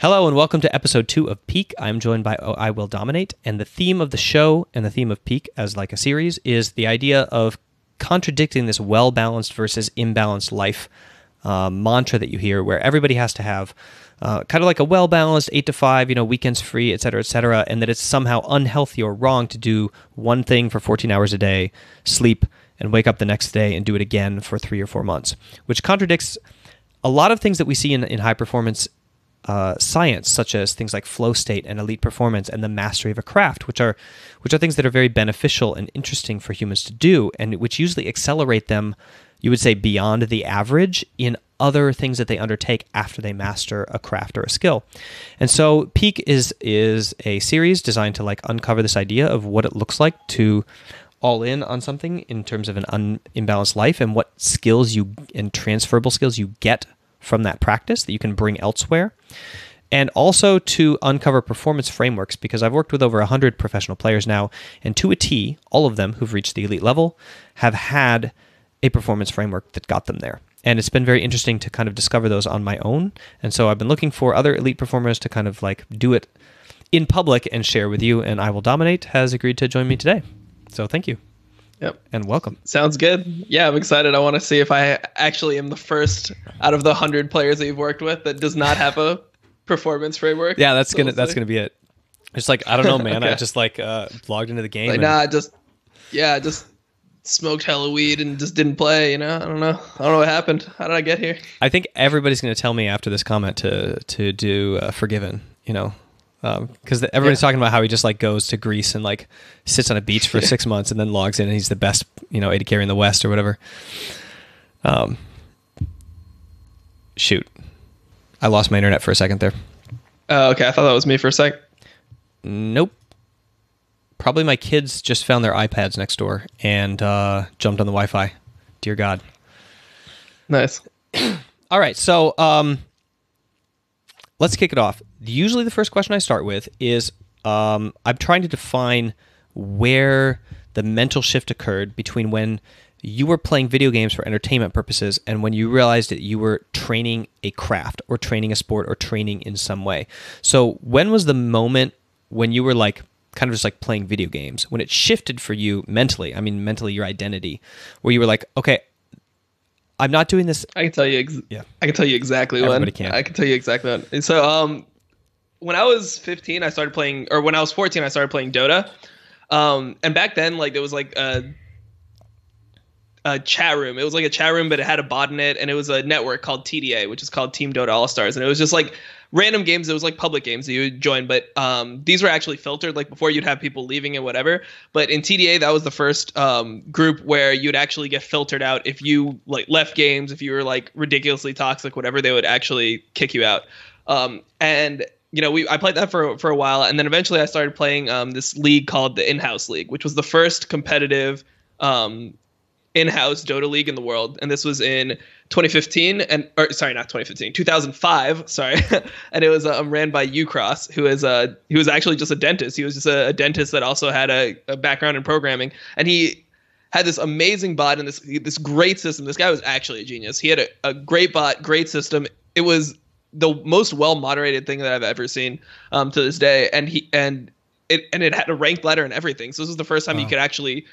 Hello and welcome to episode two of Peak. I'm joined by oh, I Will Dominate, and the theme of the show and the theme of Peak as like a series is the idea of contradicting this well balanced versus imbalanced life uh, mantra that you hear, where everybody has to have uh, kind of like a well balanced eight to five, you know, weekends free, et cetera, et cetera, and that it's somehow unhealthy or wrong to do one thing for 14 hours a day, sleep, and wake up the next day and do it again for three or four months, which contradicts a lot of things that we see in, in high performance uh, science, such as things like flow state and elite performance and the mastery of a craft, which are which are things that are very beneficial and interesting for humans to do, and which usually accelerate them. You would say beyond the average in other things that they undertake after they master a craft or a skill. And so Peak is is a series designed to like uncover this idea of what it looks like to all in on something in terms of an unimbalanced life and what skills you and transferable skills you get from that practice that you can bring elsewhere. And also to uncover performance frameworks because I've worked with over 100 professional players now, and to a T, all of them who've reached the elite level have had a performance framework that got them there. And it's been very interesting to kind of discover those on my own. And so I've been looking for other elite performers to kind of like do it in public and share with you. And I Will Dominate has agreed to join me today. So thank you. Yep. And welcome. Sounds good. Yeah, I'm excited. I want to see if I actually am the first out of the 100 players that you've worked with that does not have a performance framework. Yeah, that's so going to that's going to be it. It's like I don't know, man. okay. I just like uh logged into the game. Like, and... nah, just yeah, just smoked hella weed and just didn't play. You know, I don't know. I don't know what happened. How did I get here? I think everybody's going to tell me after this comment to to do uh, Forgiven. You know, because um, everybody's yeah. talking about how he just like goes to Greece and like sits on a beach for six months and then logs in and he's the best you know AD carry in the West or whatever. Um, shoot, I lost my internet for a second there. Uh, okay, I thought that was me for a sec. Nope. Probably my kids just found their iPads next door and uh, jumped on the Wi-Fi. Dear God. Nice. All right, so um, let's kick it off. Usually, the first question I start with is um, I'm trying to define where the mental shift occurred between when you were playing video games for entertainment purposes and when you realized that you were training a craft or training a sport or training in some way. So, when was the moment when you were like, kind of just like playing video games when it shifted for you mentally i mean mentally your identity where you were like okay I'm not doing this. I can tell you. Ex- yeah. I can tell you exactly Everybody when. Can. I can tell you exactly when. So, um, when I was 15, I started playing, or when I was 14, I started playing Dota. Um, and back then, like there was like a, a chat room. It was like a chat room, but it had a bot in it, and it was a network called TDA, which is called Team Dota All Stars, and it was just like random games. It was like public games that you would join, but um, these were actually filtered. Like before, you'd have people leaving and whatever. But in TDA, that was the first um, group where you'd actually get filtered out if you like left games, if you were like ridiculously toxic, whatever. They would actually kick you out. Um, and you know, we I played that for for a while, and then eventually I started playing um, this league called the In-House League, which was the first competitive um, in-house Dota league in the world, and this was in 2015 and or sorry, not 2015, 2005. Sorry, and it was um, ran by Ucross, who is a who was actually just a dentist. He was just a, a dentist that also had a, a background in programming, and he had this amazing bot and this this great system. This guy was actually a genius. He had a, a great bot, great system. It was the most well moderated thing that I've ever seen um, to this day, and he and it and it had a ranked ladder and everything. So this was the first time wow. you could actually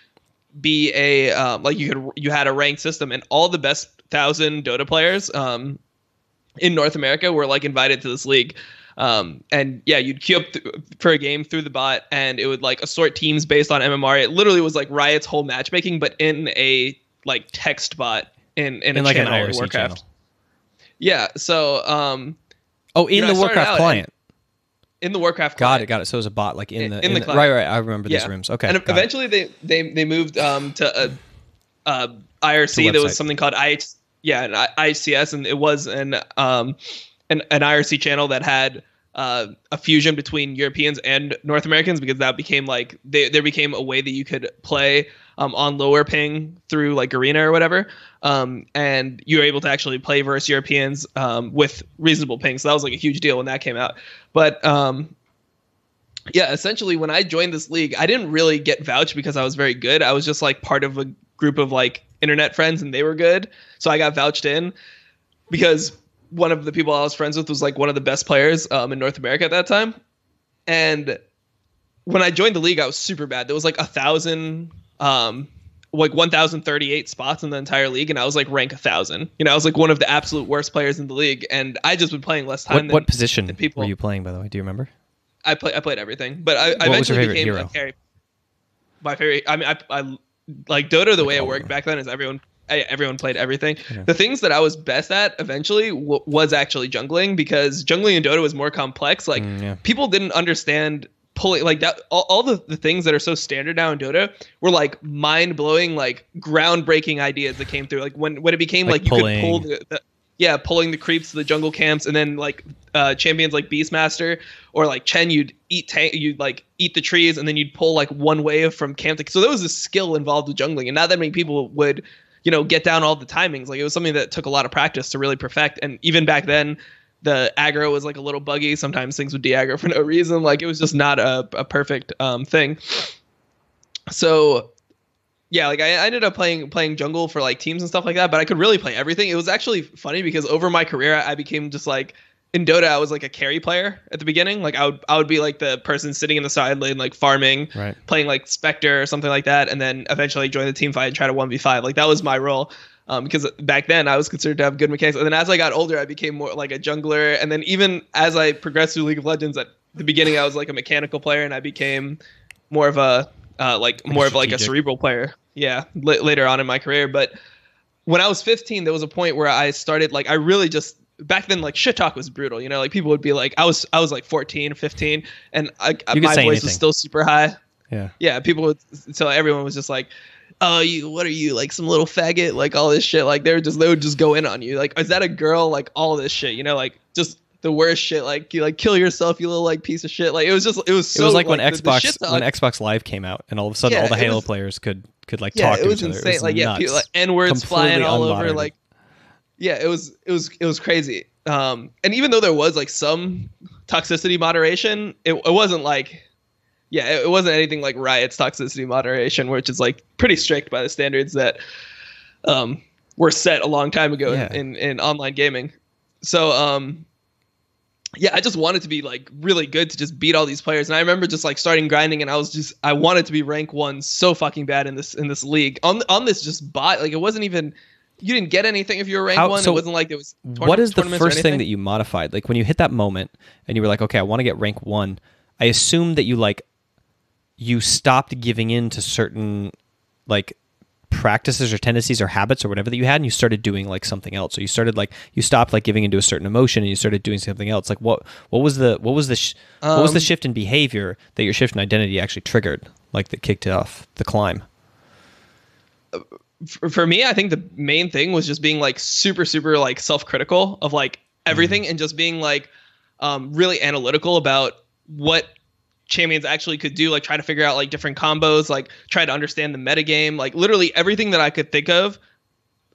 be a um, like you could you had a ranked system, and all the best thousand Dota players um, in North America were like invited to this league. Um, and yeah, you'd queue up th- for a game through the bot, and it would like assort teams based on MMR. It literally was like Riot's whole matchmaking, but in a like text bot in in, in a like channel an IRC Warcraft. Channel. Yeah. So. Um, oh, in the Warcraft client. In, the Warcraft. Got client. it. Got it. So it was a bot, like in, in the in, in the, the right, right. I remember yeah. these rooms. Okay. And eventually it. they they they moved um to a, a IRC. There was something called IH yeah, an ICS, and it was an um, an, an IRC channel that had uh, a fusion between Europeans and North Americans because that became like they, there became a way that you could play um, on lower ping through like arena or whatever, um, and you were able to actually play versus Europeans um, with reasonable ping. So that was like a huge deal when that came out. But um, yeah, essentially when I joined this league, I didn't really get vouched because I was very good. I was just like part of a group of like internet friends and they were good. So I got vouched in because one of the people I was friends with was like one of the best players um, in North America at that time. And when I joined the league, I was super bad. There was like a thousand, um, like 1,038 spots in the entire league, and I was like rank a thousand. You know, I was like one of the absolute worst players in the league, and I just been playing less time. What, than, what position people. were you playing, by the way? Do you remember? I play I played everything, but I, I eventually became hero? a carry. My favorite. I mean, I, I like Dota. The way it worked back then is everyone I, everyone played everything. Yeah. The things that I was best at eventually w- was actually jungling because jungling in Dota was more complex. Like mm, yeah. people didn't understand pulling like that. All, all, the, the things that are so standard now in Dota were like mind blowing, like groundbreaking ideas that came through. Like when when it became like, like you could pull the, the yeah, pulling the creeps to the jungle camps, and then like uh, champions like Beastmaster or like Chen, you'd eat tank, you'd like eat the trees, and then you'd pull like one wave from camp. To, so there was a skill involved with jungling, and not that many people would you know, get down all the timings. Like it was something that took a lot of practice to really perfect. And even back then, the aggro was like a little buggy. Sometimes things would de-aggro for no reason. Like it was just not a, a perfect um, thing. So yeah, like I, I ended up playing playing jungle for like teams and stuff like that, but I could really play everything. It was actually funny because over my career, I became just like in Dota, I was like a carry player at the beginning. Like I would I would be like the person sitting in the side lane, like farming, right. playing like Spectre or something like that, and then eventually join the team fight and try to one v five. Like that was my role. Um, because back then I was considered to have good mechanics, and then as I got older, I became more like a jungler. And then even as I progressed through League of Legends, at the beginning I was like a mechanical player, and I became more of a uh, like more of like a cerebral player. Yeah, l- later on in my career, but when I was 15, there was a point where I started like I really just back then like shit talk was brutal you know like people would be like i was i was like 14 15 and I, my voice anything. was still super high. Yeah. Yeah people would so everyone was just like oh you what are you like some little faggot? Like all this shit like they would just they would just go in on you. Like is that a girl? Like all this shit you know like just the worst shit like you like kill yourself you little like piece of shit. Like it was just it was so, it was like, like when the, xbox the when xbox live came out and all of a sudden yeah, all the halo was, players could could like yeah, talk to each other. Insane. it was like nuts. yeah people, like n words flying all over like yeah, it was it was it was crazy. Um, and even though there was like some toxicity moderation, it, it wasn't like yeah, it, it wasn't anything like Riot's toxicity moderation, which is like pretty strict by the standards that um, were set a long time ago yeah. in, in online gaming. So um, yeah, I just wanted to be like really good to just beat all these players. And I remember just like starting grinding and I was just I wanted to be rank 1 so fucking bad in this in this league. On on this just bot like it wasn't even you didn't get anything if you were rank How, one. So it wasn't like it was. what is the first thing that you modified? Like when you hit that moment and you were like, okay, I want to get rank one. I assume that you like you stopped giving in to certain like practices or tendencies or habits or whatever that you had and you started doing like something else so you started like you stopped like giving into a certain emotion and you started doing something else like what what was the what was the sh- um, what was the um, shift in behavior that your shift in identity actually triggered like that kicked off the climb uh, for me, I think the main thing was just being like super, super like self-critical of like everything mm and just being like um, really analytical about what champions actually could do. Like try to figure out like different combos, like try to understand the meta game, like literally everything that I could think of,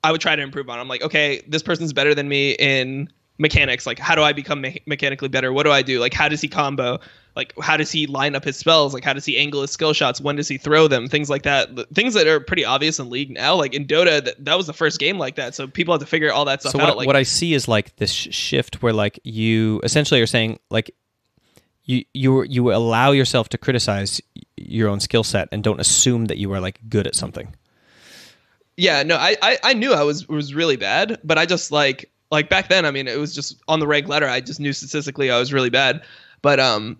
I would try to improve on. I'm like, okay, this person's better than me in mechanics. Like, how do I become me- mechanically better? What do I do? Like, how does he combo? like how does he line up his spells like how does he angle his skill shots when does he throw them things like that things that are pretty obvious in league now like in dota that, that was the first game like that so people have to figure all that stuff so out what, like what i see is like this shift where like you essentially are saying like you you you allow yourself to criticize your own skill set and don't assume that you are like good at something yeah no I, I i knew i was was really bad but i just like like back then i mean it was just on the reg letter i just knew statistically i was really bad but um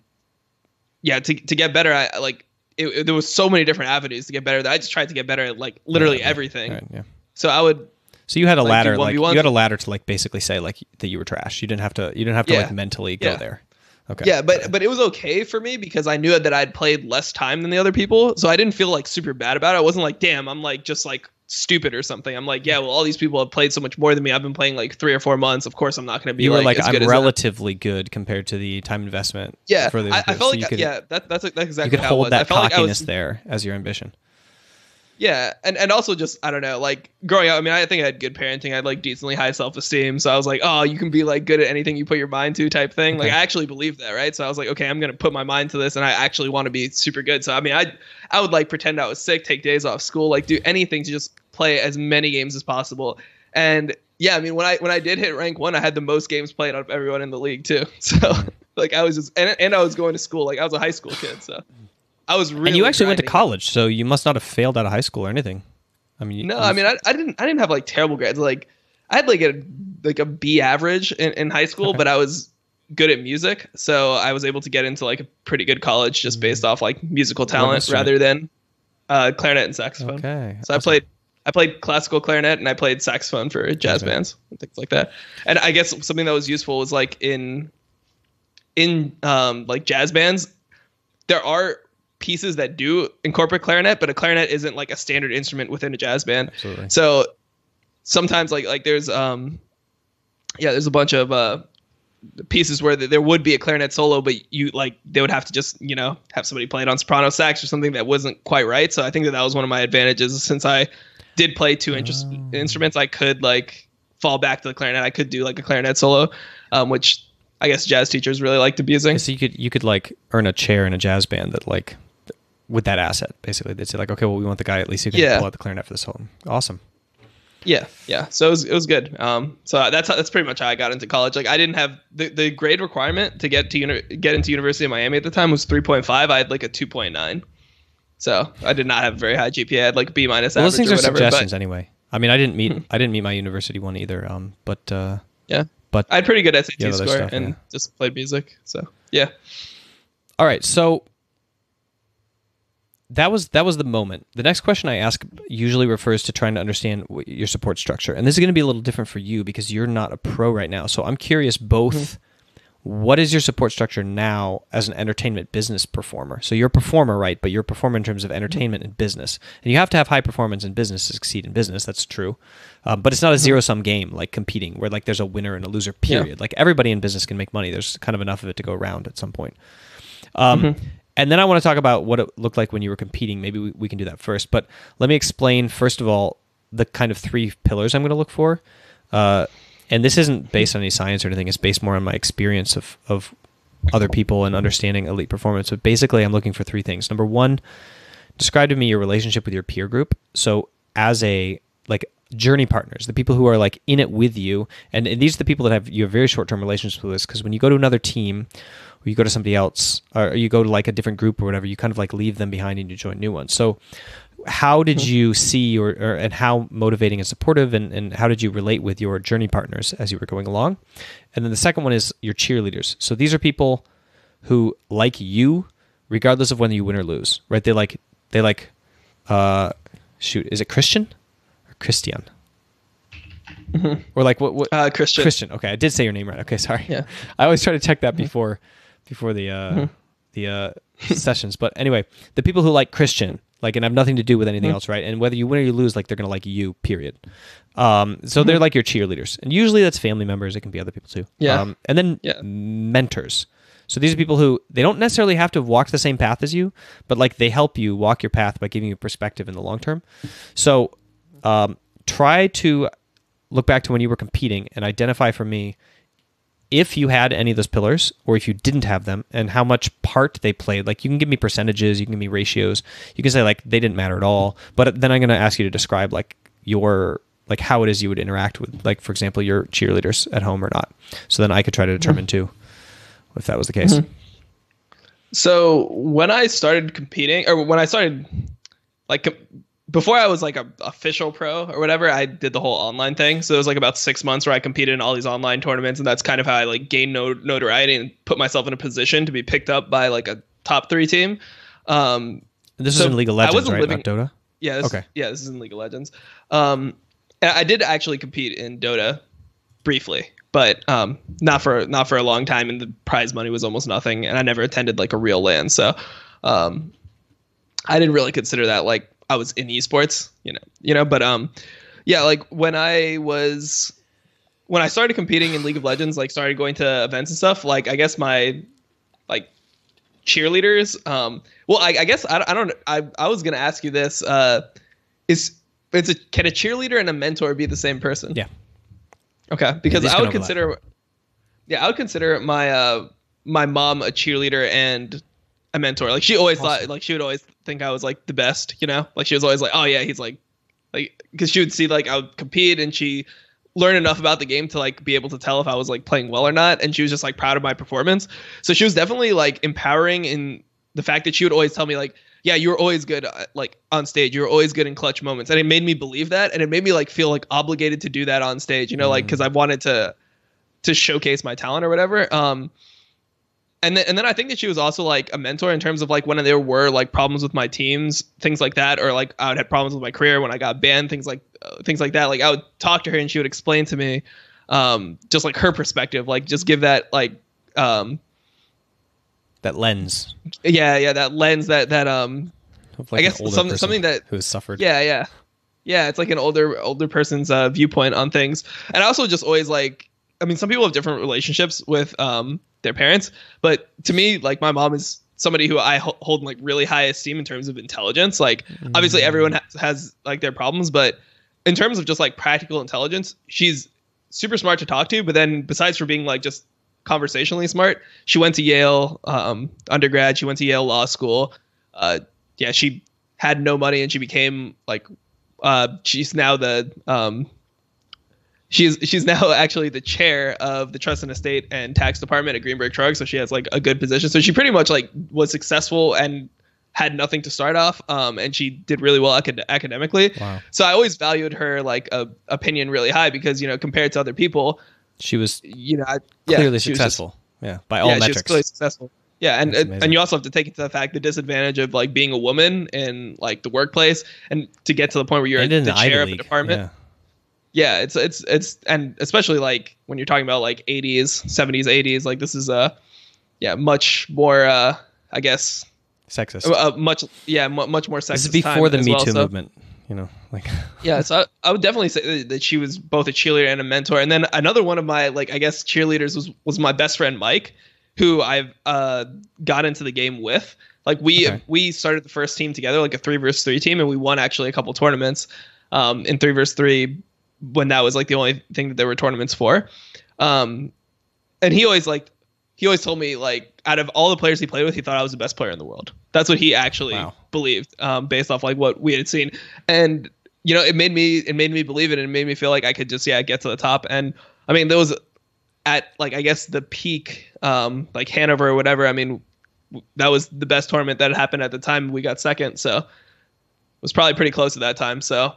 yeah, to to get better, I like it, it, there was so many different avenues to get better that I just tried to get better at like literally yeah, everything. Right, yeah. So I would. So you had a like, ladder, like you had a ladder to like basically say like that you were trash. You didn't have to. You didn't have to yeah. like mentally go there. Okay. Yeah, but but it was okay for me because I knew that I'd played less time than the other people, so I didn't feel like super bad about it. I wasn't like, damn, I'm like just like stupid or something. I'm like, yeah, well, all these people have played so much more than me. I've been playing like three or four months. Of course, I'm not going to be. You were like, like I'm relatively good compared to the time investment. Yeah, for the, I, I felt so like could, yeah, that, that's that's exactly. You could hold that cockiness like was, there as your ambition. Yeah, and and also just I don't know, like growing up. I mean, I think I had good parenting. I had like decently high self esteem, so I was like, oh, you can be like good at anything you put your mind to, type thing. Like I actually believed that, right? So I was like, okay, I'm gonna put my mind to this, and I actually want to be super good. So I mean, I I would like pretend I was sick, take days off school, like do anything to just play as many games as possible. And yeah, I mean when I when I did hit rank one, I had the most games played out of everyone in the league too. So like I was just and, and I was going to school like I was a high school kid, so I was really. And you actually went to college, so you must not have failed out of high school or anything. I mean, no, I mean I, I didn't I didn't have like terrible grades. Like I had like a like a B average in, in high school, but I was good at music, so I was able to get into like a pretty good college just based mm. off like musical talent rather than uh, clarinet and saxophone. Okay, so awesome. I played I played classical clarinet and I played saxophone for jazz okay. bands and things like that. And I guess something that was useful was like in in um, like jazz bands, there are pieces that do incorporate clarinet, but a clarinet isn't like a standard instrument within a jazz band. Absolutely. So sometimes like like there's um yeah there's a bunch of uh pieces where there would be a clarinet solo, but you like they would have to just you know have somebody play it on soprano sax or something that wasn't quite right. So I think that that was one of my advantages since I did play two oh. instruments. I could like fall back to the clarinet. I could do like a clarinet solo, um, which I guess jazz teachers really liked abusing. So you could you could like earn a chair in a jazz band that like with that asset basically. They'd say like, okay, well we want the guy at least who can yeah. pull out the clarinet for this whole. Awesome. Yeah, yeah. So it was it was good. Um, so that's that's pretty much how I got into college. Like I didn't have the, the grade requirement to get to uni- get into University of Miami at the time was 3.5. I had like a 2.9. So I did not have a very high GPA. I had like B minus. Well, those things are suggestions but, anyway. I mean, I didn't meet I didn't meet my university one either. Um, but uh, yeah, but I had pretty good SAT score stuff, and yeah. just played music. So yeah. All right, so that was that was the moment. The next question I ask usually refers to trying to understand your support structure, and this is going to be a little different for you because you're not a pro right now. So I'm curious both. Mm-hmm. What is your support structure now as an entertainment business performer? So you're a performer, right? But you're a performer in terms of entertainment and business, and you have to have high performance in business to succeed in business. That's true, um, but it's not a mm-hmm. zero sum game like competing, where like there's a winner and a loser. Period. Yeah. Like everybody in business can make money. There's kind of enough of it to go around at some point. Um, mm-hmm. And then I want to talk about what it looked like when you were competing. Maybe we, we can do that first. But let me explain, first of all, the kind of three pillars I'm going to look for. Uh, and this isn't based on any science or anything, it's based more on my experience of, of other people and understanding elite performance. But basically, I'm looking for three things. Number one, describe to me your relationship with your peer group. So, as a like journey partners, the people who are like in it with you, and, and these are the people that have you have very short term relationships with. Because when you go to another team or you go to somebody else or you go to like a different group or whatever, you kind of like leave them behind and you join new ones. So how did mm-hmm. you see or, or, and how motivating and supportive and, and how did you relate with your journey partners as you were going along? And then the second one is your cheerleaders. So these are people who like you regardless of whether you win or lose, right? They like they like uh shoot, is it Christian or Christian? Mm-hmm. Or like what? What? Uh, Christian. Christian. Okay, I did say your name right. Okay, sorry. Yeah. I always try to check that mm-hmm. before before the uh, mm-hmm. the uh, sessions. But anyway, the people who like Christian, like, and have nothing to do with anything mm-hmm. else, right? And whether you win or you lose, like, they're gonna like you. Period. Um, so mm-hmm. they're like your cheerleaders, and usually that's family members. It can be other people too. Yeah. Um, and then yeah. mentors. So these are people who they don't necessarily have to walk the same path as you, but like they help you walk your path by giving you perspective in the long term. So um, try to look back to when you were competing and identify for me if you had any of those pillars or if you didn't have them and how much part they played like you can give me percentages you can give me ratios you can say like they didn't matter at all but then i'm going to ask you to describe like your like how it is you would interact with like for example your cheerleaders at home or not so then i could try to determine mm-hmm. too if that was the case mm-hmm. so when i started competing or when i started like before I was like a official pro or whatever, I did the whole online thing. So it was like about six months where I competed in all these online tournaments, and that's kind of how I like gained notoriety and put myself in a position to be picked up by like a top three team. Um, this so is in League of Legends, right? Living, Dota. Yeah. This, okay. Yeah, this is in League of Legends. Um, I did actually compete in Dota briefly, but um, not for not for a long time, and the prize money was almost nothing, and I never attended like a real LAN, so um, I didn't really consider that like I was in esports, you know, you know, but um, yeah, like when I was when I started competing in League of Legends, like started going to events and stuff, like I guess my like cheerleaders, um, well, I, I guess I, I don't, I, I was gonna ask you this, uh, is it's a can a cheerleader and a mentor be the same person? Yeah. Okay, because I would consider, yeah, I would consider my uh my mom a cheerleader and a mentor. Like she always awesome. thought, like she would always think I was like the best, you know. Like she was always like, oh yeah, he's like, like because she would see like I would compete and she learn enough about the game to like be able to tell if I was like playing well or not. And she was just like proud of my performance. So she was definitely like empowering in the fact that she would always tell me like, yeah, you were always good uh, like on stage. You were always good in clutch moments, and it made me believe that, and it made me like feel like obligated to do that on stage. You know, mm. like because I wanted to to showcase my talent or whatever. Um, and then and then I think that she was also like a mentor in terms of like when there were like problems with my teams, things like that, or like I would have problems with my career when I got banned, things like uh, things like that. Like I would talk to her and she would explain to me, um, just like her perspective, like just give that like um that lens. Yeah, yeah, that lens that that um like I guess some, something that who has suffered. Yeah, yeah. Yeah, it's like an older older person's uh, viewpoint on things. And I also just always like I mean some people have different relationships with um their parents, but to me like my mom is somebody who I hold in like really high esteem in terms of intelligence. Like mm-hmm. obviously everyone has, has like their problems, but in terms of just like practical intelligence, she's super smart to talk to, but then besides for being like just conversationally smart. She went to Yale um, undergrad. She went to Yale Law School. Uh, yeah, she had no money and she became like uh, she's now the um, she's she's now actually the chair of the trust and estate and tax department at Greenberg Traurig. So she has like a good position. So she pretty much like was successful and had nothing to start off um, and she did really well acad- academically wow. so i always valued her like uh, opinion really high because you know compared to other people she was, you know, clearly successful. Just, yeah, by all yeah, metrics. She was clearly successful. Yeah, and and you also have to take into the fact the disadvantage of like being a woman in like the workplace and to get to the point where you're and the, chair of a department. Yeah. Yeah, it's it's it's and especially like when you're talking about like 80s, 70s, 80s, like this is a yeah much more uh I guess sexist. Uh, much yeah, m- much more sexist. This is before the Me well, Too so. movement you know like yeah so I, I, would definitely say that she was both a cheerleader and a mentor and then another one of my like i guess cheerleaders was was my best friend mike who i've uh got into the game with like we okay. we started the first team together like a three versus three team and we won actually a couple tournaments um in three versus three when that was like the only thing that there were tournaments for um and he always like he always told me like out of all the players he played with, he thought I was the best player in the world. That's what he actually wow. believed, um, based off like what we had seen. And you know, it made me it made me believe it, and it made me feel like I could just yeah get to the top. And I mean, there was at like I guess the peak, um, like Hanover or whatever. I mean, that was the best tournament that happened at the time. We got second, so it was probably pretty close at that time. So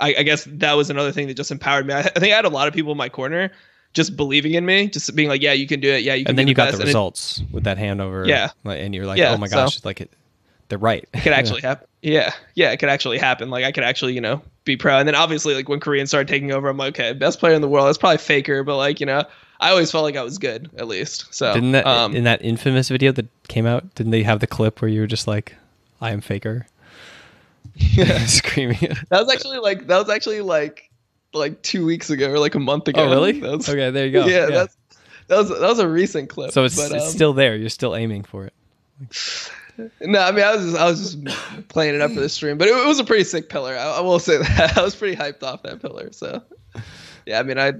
I, I guess that was another thing that just empowered me. I, I think I had a lot of people in my corner just believing in me, just being like, yeah, you can do it. Yeah, you can. And then you the got the results it, with that Hanover. Yeah, and you're like, yeah, oh my gosh, so, like it, they're right. It could actually happen. Yeah, yeah, it could actually happen. Like I could actually, you know, be proud. And then obviously, like when Koreans started taking over, I'm like, okay, best player in the world. That's probably Faker, but like you know, I always felt like I was good at least. So didn't that um, in that infamous video that came out? Didn't they have the clip where you were just like, I am Faker? Yeah, screaming. that was actually like that was actually like like two weeks ago or like a month ago. Oh, really? Was, okay, there you go. Yeah, yeah, that's that was that was a recent clip. So it's, but, it's um, still there. You're still aiming for it. No, I mean I was just, I was just playing it up for the stream, but it, it was a pretty sick pillar. I, I, will say that I was pretty hyped off that pillar. So yeah, I mean I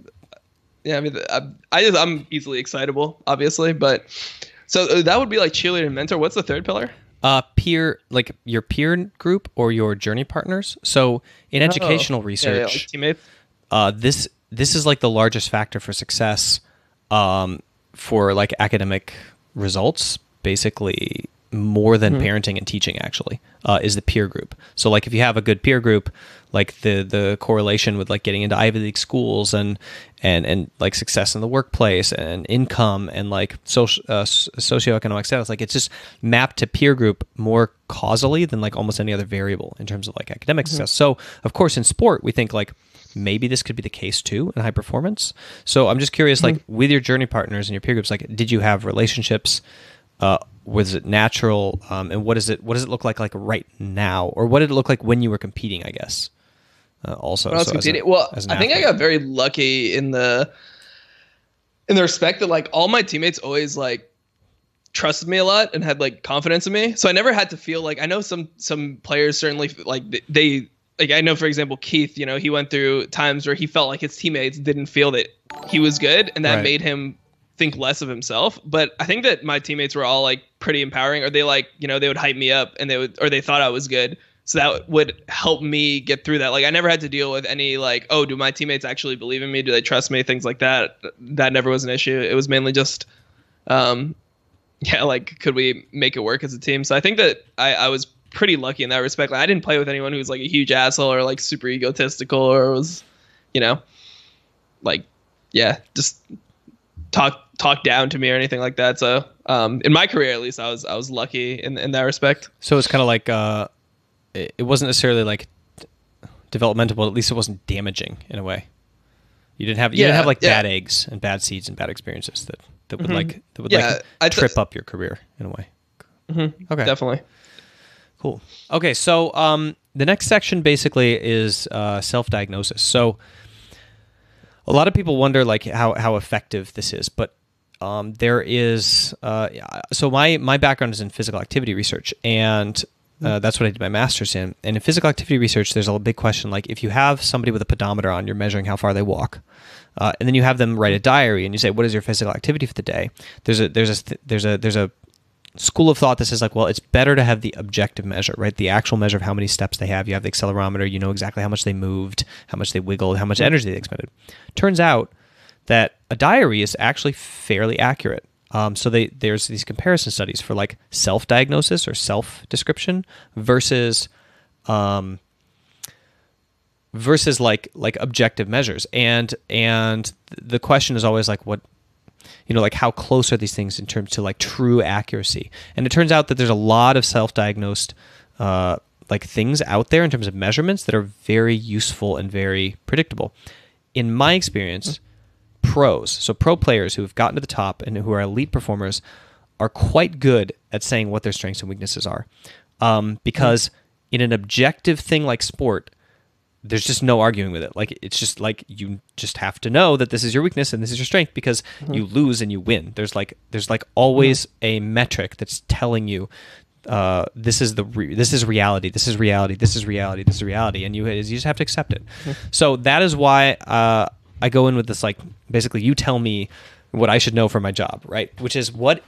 yeah I mean I, I just I'm easily excitable, obviously, but so uh, that would be like cheerleader and mentor. What's the third pillar? Uh, peer like your peer group or your journey partners. So in oh, educational research, yeah, yeah, like uh, this this is like the largest factor for success um, for like academic results. Basically, more than mm-hmm. parenting and teaching actually uh, is the peer group. So like if you have a good peer group, like the the correlation with like getting into Ivy League schools and and and like success in the workplace and income and like social uh, socioeconomic status, like it's just mapped to peer group more causally than like almost any other variable in terms of like academic mm-hmm. success. So of course in sport we think like maybe this could be the case too in high performance. So I'm just curious, like mm-hmm. with your journey partners and your peer groups, like did you have relationships? Uh, was it natural? Um, and what does it what does it look like like right now, or what did it look like when you were competing? I guess. Uh, also, when I was so competing, a, well, I think I got very lucky in the in the respect that like all my teammates always like trusted me a lot and had like confidence in me. So I never had to feel like I know some some players certainly like they like I know for example Keith, you know, he went through times where he felt like his teammates didn't feel that he was good and that right. made him think less of himself. But I think that my teammates were all like pretty empowering or they like, you know, they would hype me up and they would or they thought I was good so that would help me get through that. Like I never had to deal with any like, oh, do my teammates actually believe in me? Do they trust me? Things like that. That never was an issue. It was mainly just, um, yeah, like could we make it work as a team? So I think that I, I was pretty lucky in that respect. Like I didn't play with anyone who was like a huge asshole or like super egotistical or was, you know, like yeah, just talk talk down to me or anything like that. So um, in my career at least, I was I was lucky in in that respect. So it's kind of like uh, it wasn't necessarily like developmental, but at least it wasn't damaging in a way. You didn't have you yeah, didn't have like yeah. bad eggs and bad seeds and bad experiences that that would mm-hmm. like that would yeah, like th- trip up your career in a way. Mm-hmm. Okay, definitely. Cool. Okay, so um, the next section basically is uh, self-diagnosis. So a lot of people wonder like how how effective this is, but um, there is uh, so my my background is in physical activity research, and uh, that's what I did my master's in. And in physical activity research, there's a big question like if you have somebody with a pedometer on, you're measuring how far they walk, uh, and then you have them write a diary, and you say, "What is your physical activity for the day?" There's a there's a there's a there's a school of thought that says like, well, it's better to have the objective measure, right? The actual measure of how many steps they have. You have the accelerometer. You know exactly how much they moved, how much they wiggled, how much energy they expended. Turns out that a diary is actually fairly accurate. Um, so they, there's these comparison studies for like self-diagnosis or self-description versus um, versus like like objective measures. And and the question is always like, what you know, like how close are these things in terms to like true accuracy? And it turns out that there's a lot of self-diagnosed uh, like things out there in terms of measurements that are very useful and very predictable. In my experience, pros, so pro players who have gotten to the top and who are elite performers, are quite good at saying what their strengths and weaknesses are, um, because in an objective thing like sport, there's just no arguing with it. Like it's just like you just have to know that this is your weakness and this is your strength because mm-hmm. you lose and you win. There's like there's like always mm-hmm. a metric that's telling you uh, this is the re- this is reality. This is reality. This is reality. This is reality, and you you just have to accept it. Mm-hmm. So that is why uh, I go in with this like basically you tell me what I should know for my job, right? Which is what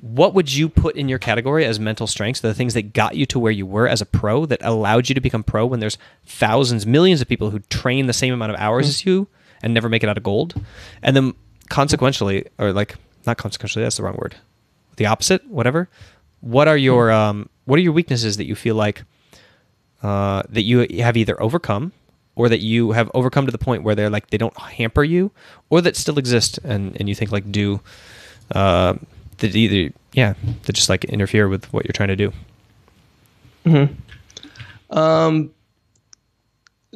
what would you put in your category as mental strengths the things that got you to where you were as a pro that allowed you to become pro when there's thousands millions of people who train the same amount of hours mm-hmm. as you and never make it out of gold and then consequentially or like not consequentially that's the wrong word the opposite whatever what are your mm-hmm. um, what are your weaknesses that you feel like uh, that you have either overcome or that you have overcome to the point where they're like they don't hamper you or that still exist and, and you think like do uh, that either yeah that just like interfere with what you're trying to do. Hmm. Um.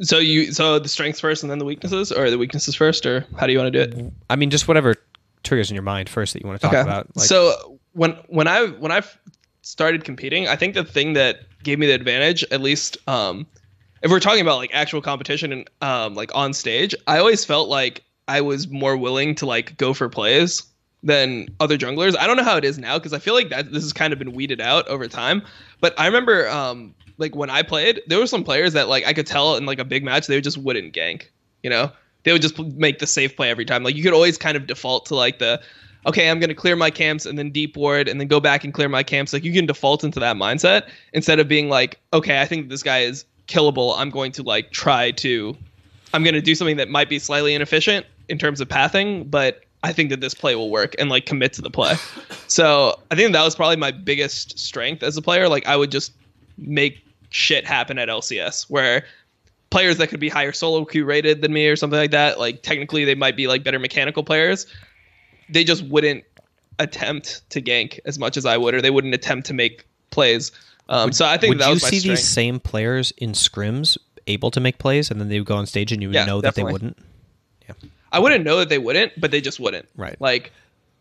So you so the strengths first and then the weaknesses, or the weaknesses first, or how do you want to do it? I mean, just whatever triggers in your mind first that you want to talk okay. about. Like, so when when I when I started competing, I think the thing that gave me the advantage, at least, um, if we're talking about like actual competition and um, like on stage, I always felt like I was more willing to like go for plays than other junglers. I don't know how it is now because I feel like that this has kind of been weeded out over time. But I remember um like when I played, there were some players that like I could tell in like a big match they just wouldn't gank. You know, they would just make the safe play every time. Like you could always kind of default to like the okay, I'm gonna clear my camps and then deep ward and then go back and clear my camps. Like you can default into that mindset instead of being like, okay, I think this guy is killable. I'm going to like try to I'm going to do something that might be slightly inefficient in terms of pathing, but I think that this play will work and like commit to the play. So I think that was probably my biggest strength as a player. Like I would just make shit happen at LCS where players that could be higher solo queue rated than me or something like that, like technically they might be like better mechanical players. They just wouldn't attempt to gank as much as I would, or they wouldn't attempt to make plays. Um, would, so I think would that you see these same players in scrims able to make plays, and then they would go on stage, and you would yeah, know definitely. that they wouldn't? Yeah. I wouldn't know that they wouldn't, but they just wouldn't. Right. Like,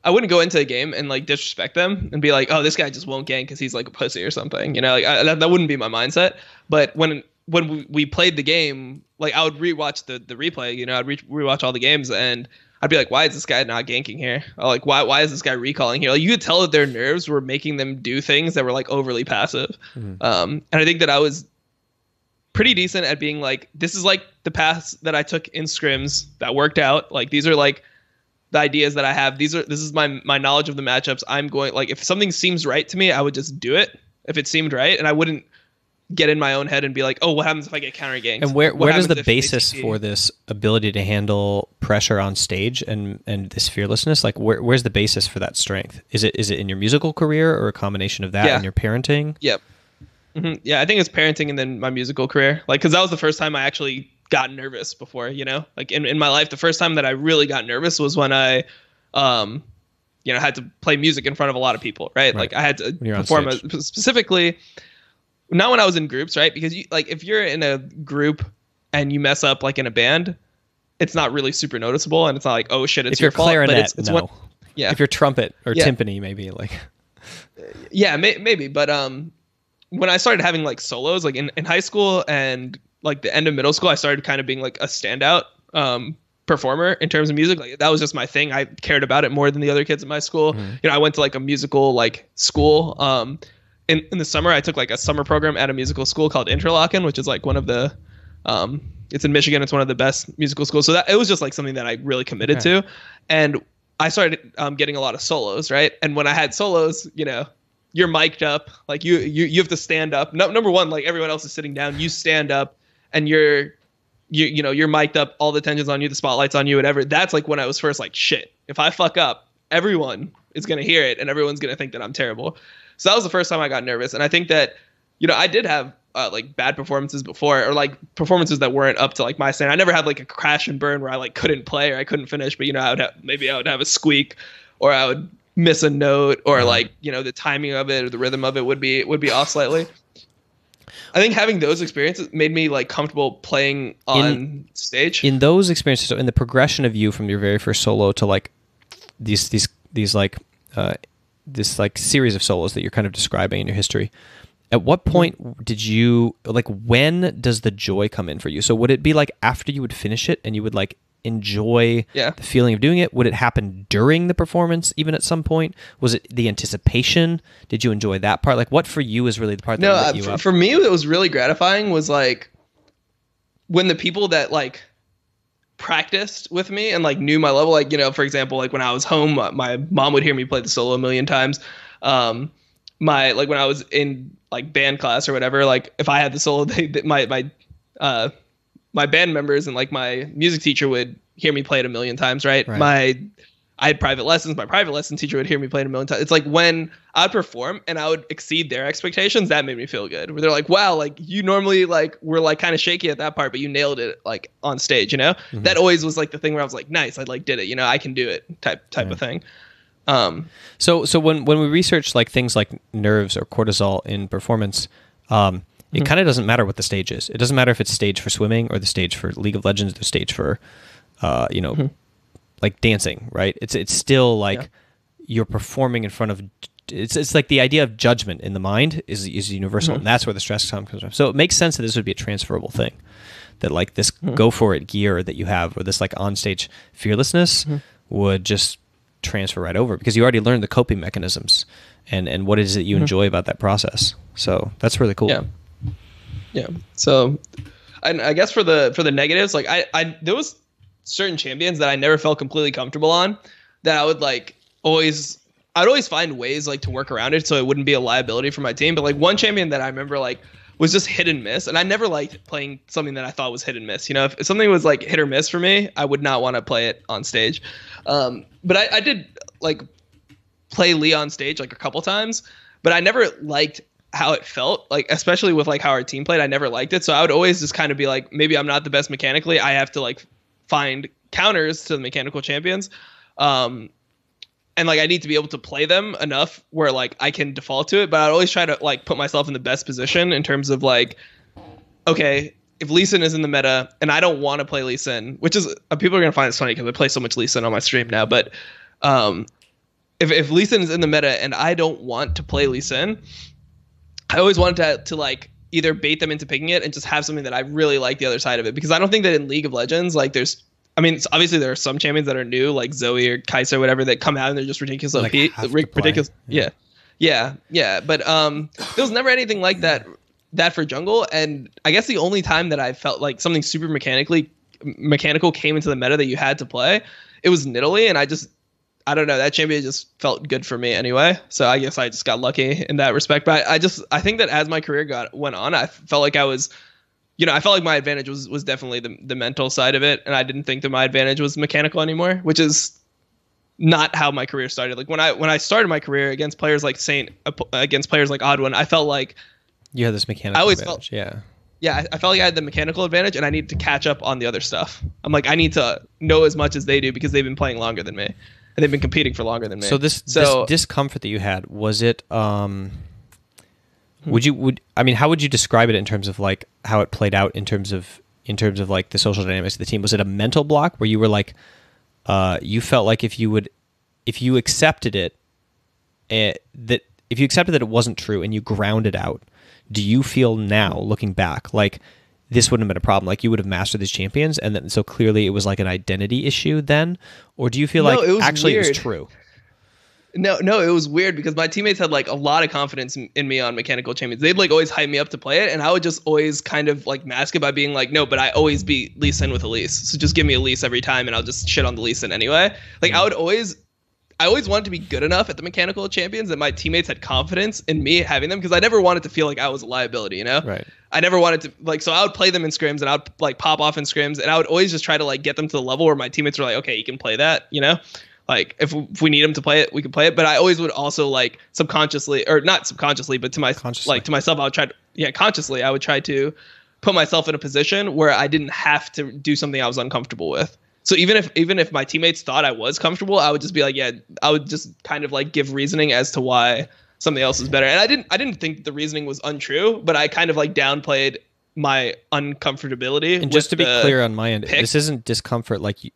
I wouldn't go into a game and like disrespect them and be like, "Oh, this guy just won't gank because he's like a pussy or something." You know, like I, that, that wouldn't be my mindset. But when when we, we played the game, like I would rewatch the the replay. You know, I'd re- rewatch all the games and I'd be like, "Why is this guy not ganking here? Or like, why why is this guy recalling here?" Like, you could tell that their nerves were making them do things that were like overly passive. Mm-hmm. Um, and I think that I was pretty decent at being like, this is like the paths that I took in scrims that worked out. Like these are like the ideas that I have. These are this is my my knowledge of the matchups. I'm going like if something seems right to me, I would just do it if it seemed right, and I wouldn't get in my own head and be like, oh, what happens if I get counter ganked? And where, where does the basis for this ability to handle pressure on stage and, and this fearlessness, like where, where's the basis for that strength? Is it is it in your musical career or a combination of that yeah. and your parenting? Yep. Mm-hmm. Yeah, I think it's parenting and then my musical career. Like, because that was the first time I actually got nervous before, you know? Like in, in my life, the first time that I really got nervous was when I, um, you know, had to play music in front of a lot of people, right? right. Like I had to perform a, specifically not when I was in groups, right? Because you like if you're in a group and you mess up like in a band, it's not really super noticeable, and it's not like oh shit, it's if your fault. Clarinet, but it's, it's no. One, yeah. If you're trumpet or yeah. timpani, maybe like. yeah, may, maybe, but um, when I started having like solos, like in, in high school and like the end of middle school, I started kind of being like a standout um performer in terms of music. Like that was just my thing. I cared about it more than the other kids in my school. Mm-hmm. You know, I went to like a musical like school. Um, in, in the summer, I took like a summer program at a musical school called Interlochen, which is like one of the, um, it's in Michigan. It's one of the best musical schools. So that it was just like something that I really committed okay. to, and I started um, getting a lot of solos, right? And when I had solos, you know, you're mic'd up, like you you you have to stand up. No, number one, like everyone else is sitting down, you stand up, and you're you you know you're mic'd up, all the attention's on you, the spotlight's on you, whatever. That's like when I was first like shit. If I fuck up, everyone is gonna hear it, and everyone's gonna think that I'm terrible. So that was the first time I got nervous, and I think that you know I did have uh, like bad performances before, or like performances that weren't up to like my standard. I never had like a crash and burn where I like couldn't play or I couldn't finish, but you know I would have maybe I would have a squeak, or I would miss a note, or uh-huh. like you know the timing of it or the rhythm of it would be would be off slightly. I think having those experiences made me like comfortable playing on in, stage. In those experiences, so in the progression of you from your very first solo to like these these these like uh, this like series of solos that you're kind of describing in your history at what point did you like when does the joy come in for you so would it be like after you would finish it and you would like enjoy yeah. the feeling of doing it would it happen during the performance even at some point was it the anticipation did you enjoy that part like what for you is really the part that no lit you uh, for, for me what was really gratifying was like when the people that like practiced with me and like knew my level. Like, you know, for example, like when I was home, my mom would hear me play the solo a million times. Um, my like when I was in like band class or whatever, like if I had the solo, they, they my my uh my band members and like my music teacher would hear me play it a million times, right? right. My I had private lessons. My private lesson teacher would hear me play it a million times. It's like when I'd perform and I would exceed their expectations, that made me feel good. Where they're like, "Wow, like you normally like were like kind of shaky at that part, but you nailed it like on stage." You know, mm-hmm. that always was like the thing where I was like, "Nice, I like did it." You know, I can do it type type of thing. Um, so so when when we research like things like nerves or cortisol in performance, um, it mm-hmm. kind of doesn't matter what the stage is. It doesn't matter if it's stage for swimming or the stage for League of Legends, the stage for, uh, you know. Mm-hmm like dancing, right? It's it's still like yeah. you're performing in front of. It's it's like the idea of judgment in the mind is is universal, mm-hmm. and that's where the stress comes from. So it makes sense that this would be a transferable thing, that like this mm-hmm. go for it gear that you have, or this like on stage fearlessness mm-hmm. would just transfer right over because you already learned the coping mechanisms and and what is it you enjoy about that process. So that's really cool. Yeah. Yeah. So, and I guess for the for the negatives, like I I there was certain champions that I never felt completely comfortable on that I would like always I'd always find ways like to work around it so it wouldn't be a liability for my team. But like one champion that I remember like was just hit and miss, and I never liked playing something that I thought was hit and miss. You know, if something was like hit or miss for me, I would not want to play it on stage. Um, but I, I did like play Lee on stage like a couple times, but I never liked how it felt like especially with like how our team played i never liked it so i would always just kind of be like maybe i'm not the best mechanically i have to like find counters to the mechanical champions. Um, and like I need to be able to play them enough where like I can default to it, but i'd always try to like put myself in the best position in terms of like, okay, if Lee Sin is in the meta and I don't want to play Lee Sin, which is uh, people are gonna find this funny because I play so much Lee Sin on my stream now, but um, if if Lee Sin is in the meta and I don't want to play Lee Sin, I always wanted to to like either bait them into picking it and just have something that I really like the other side of it. Because I don't think that in League of Legends, like there's I mean, obviously there are some champions that are new, like Zoe or Kai'Sa or whatever, that come out and they're just ridiculous like OP. Ridiculous. Yeah. yeah. Yeah. But um there was never anything like that that for jungle. And I guess the only time that I felt like something super mechanically mechanical came into the meta that you had to play, it was Nidalee, and I just I don't know. That champion just felt good for me anyway. So I guess I just got lucky in that respect. But I, I just I think that as my career got went on, I felt like I was, you know, I felt like my advantage was was definitely the the mental side of it, and I didn't think that my advantage was mechanical anymore, which is not how my career started. Like when I when I started my career against players like Saint, against players like Oddone, I felt like you had this mechanical. I always advantage. felt yeah yeah, I, I, felt like I had the mechanical advantage, and I needed to catch up on the other stuff. I'm like, I need to know as much as they do because they've been playing longer than me, and they've been competing for longer than me. So this so, this discomfort that you had was it? Um, would you would I mean, how would you describe it in terms of like how it played out in terms of in terms of like the social dynamics of the team? Was it a mental block where you were like, uh, you felt like if you would, if you accepted it, it eh, that if you accepted that it wasn't true and you ground it out do you feel now looking back like this wouldn't have been a problem like you would have mastered these champions and then so clearly it was like an identity issue then or do you feel no, like it actually weird. it was true no, no, it was weird because my teammates had like a lot of confidence in, in, me on mechanical champions. They'd like always hype me up to play it, and I would just always kind of like mask it by being like, no, but I always beat Lee Sin with Elise. So just give me Elise every time, and I'll just shit on the Lee Sin anyway. Like. I mm. would always I always wanted to be good enough at the mechanical champions that my teammates had confidence in me having them because I never wanted to feel like I was a liability, you know? Right. I never wanted to like so I would play them in scrims and I would like pop off in scrims and I would always just try to like get them to the level where my teammates were like, okay, you can play that, you know? Like if, if we need them to play it, we can play it. But I always would also like subconsciously or not subconsciously, but to my like to myself, I would try to yeah, consciously I would try to put myself in a position where I didn't have to do something I was uncomfortable with. So even if even if my teammates thought I was comfortable, I would just be like, yeah, I would just kind of like give reasoning as to why something else is better. And I didn't I didn't think the reasoning was untrue, but I kind of like downplayed my uncomfortability. And just to be clear on my end, pick. this isn't discomfort like you,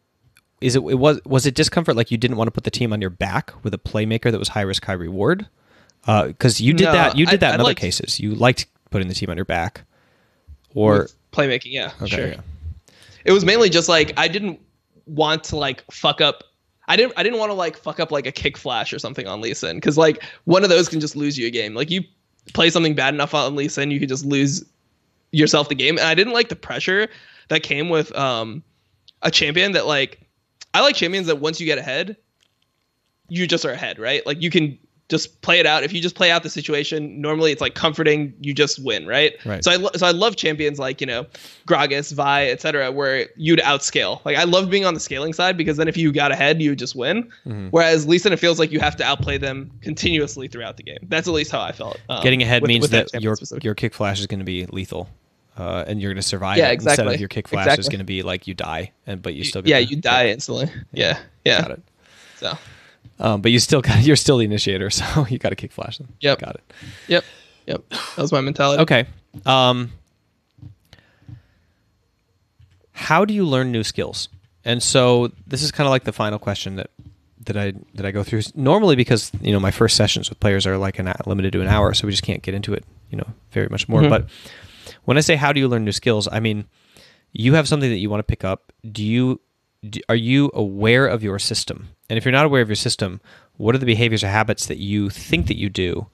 is it, it was was it discomfort like you didn't want to put the team on your back with a playmaker that was high risk high reward? Because uh, you did no, that you did that in I other liked, cases. You liked putting the team on your back, or playmaking. Yeah, okay, sure. Yeah. It was mainly just like I didn't want to like fuck up I didn't I didn't want to like fuck up like a kick flash or something on Lee Sin because like one of those can just lose you a game. Like you play something bad enough on Lee Sin, you could just lose yourself the game. And I didn't like the pressure that came with um a champion that like I like champions that once you get ahead, you just are ahead, right? Like you can just play it out. If you just play out the situation, normally it's like comforting. You just win, right? Right. So I lo- so I love champions like you know Gragas, Vi, etc., where you'd outscale. Like I love being on the scaling side because then if you got ahead, you just win. Mm-hmm. Whereas Lee Sin, it feels like you have to outplay them continuously throughout the game. That's at least how I felt. Um, Getting ahead with, means with that, that your your kick flash is going to be lethal. Uh, and you're going to survive yeah, exactly. instead of your kick flash exactly. is going to be like you die and but you still yeah you die instantly yeah yeah, yeah. so um, but you still got you're still the initiator, so you got to kick flash them. Yep. Got it. Yep. Yep. That was my mentality. Okay. Um, how do you learn new skills? And so this is kind of like the final question that that I that I go through. Normally, because you know my first sessions with players are like an, limited to an hour, so we just can't get into it, you know, very much more. Mm-hmm. But when I say how do you learn new skills, I mean you have something that you want to pick up. Do you are you aware of your system? And if you're not aware of your system, what are the behaviors or habits that you think that you do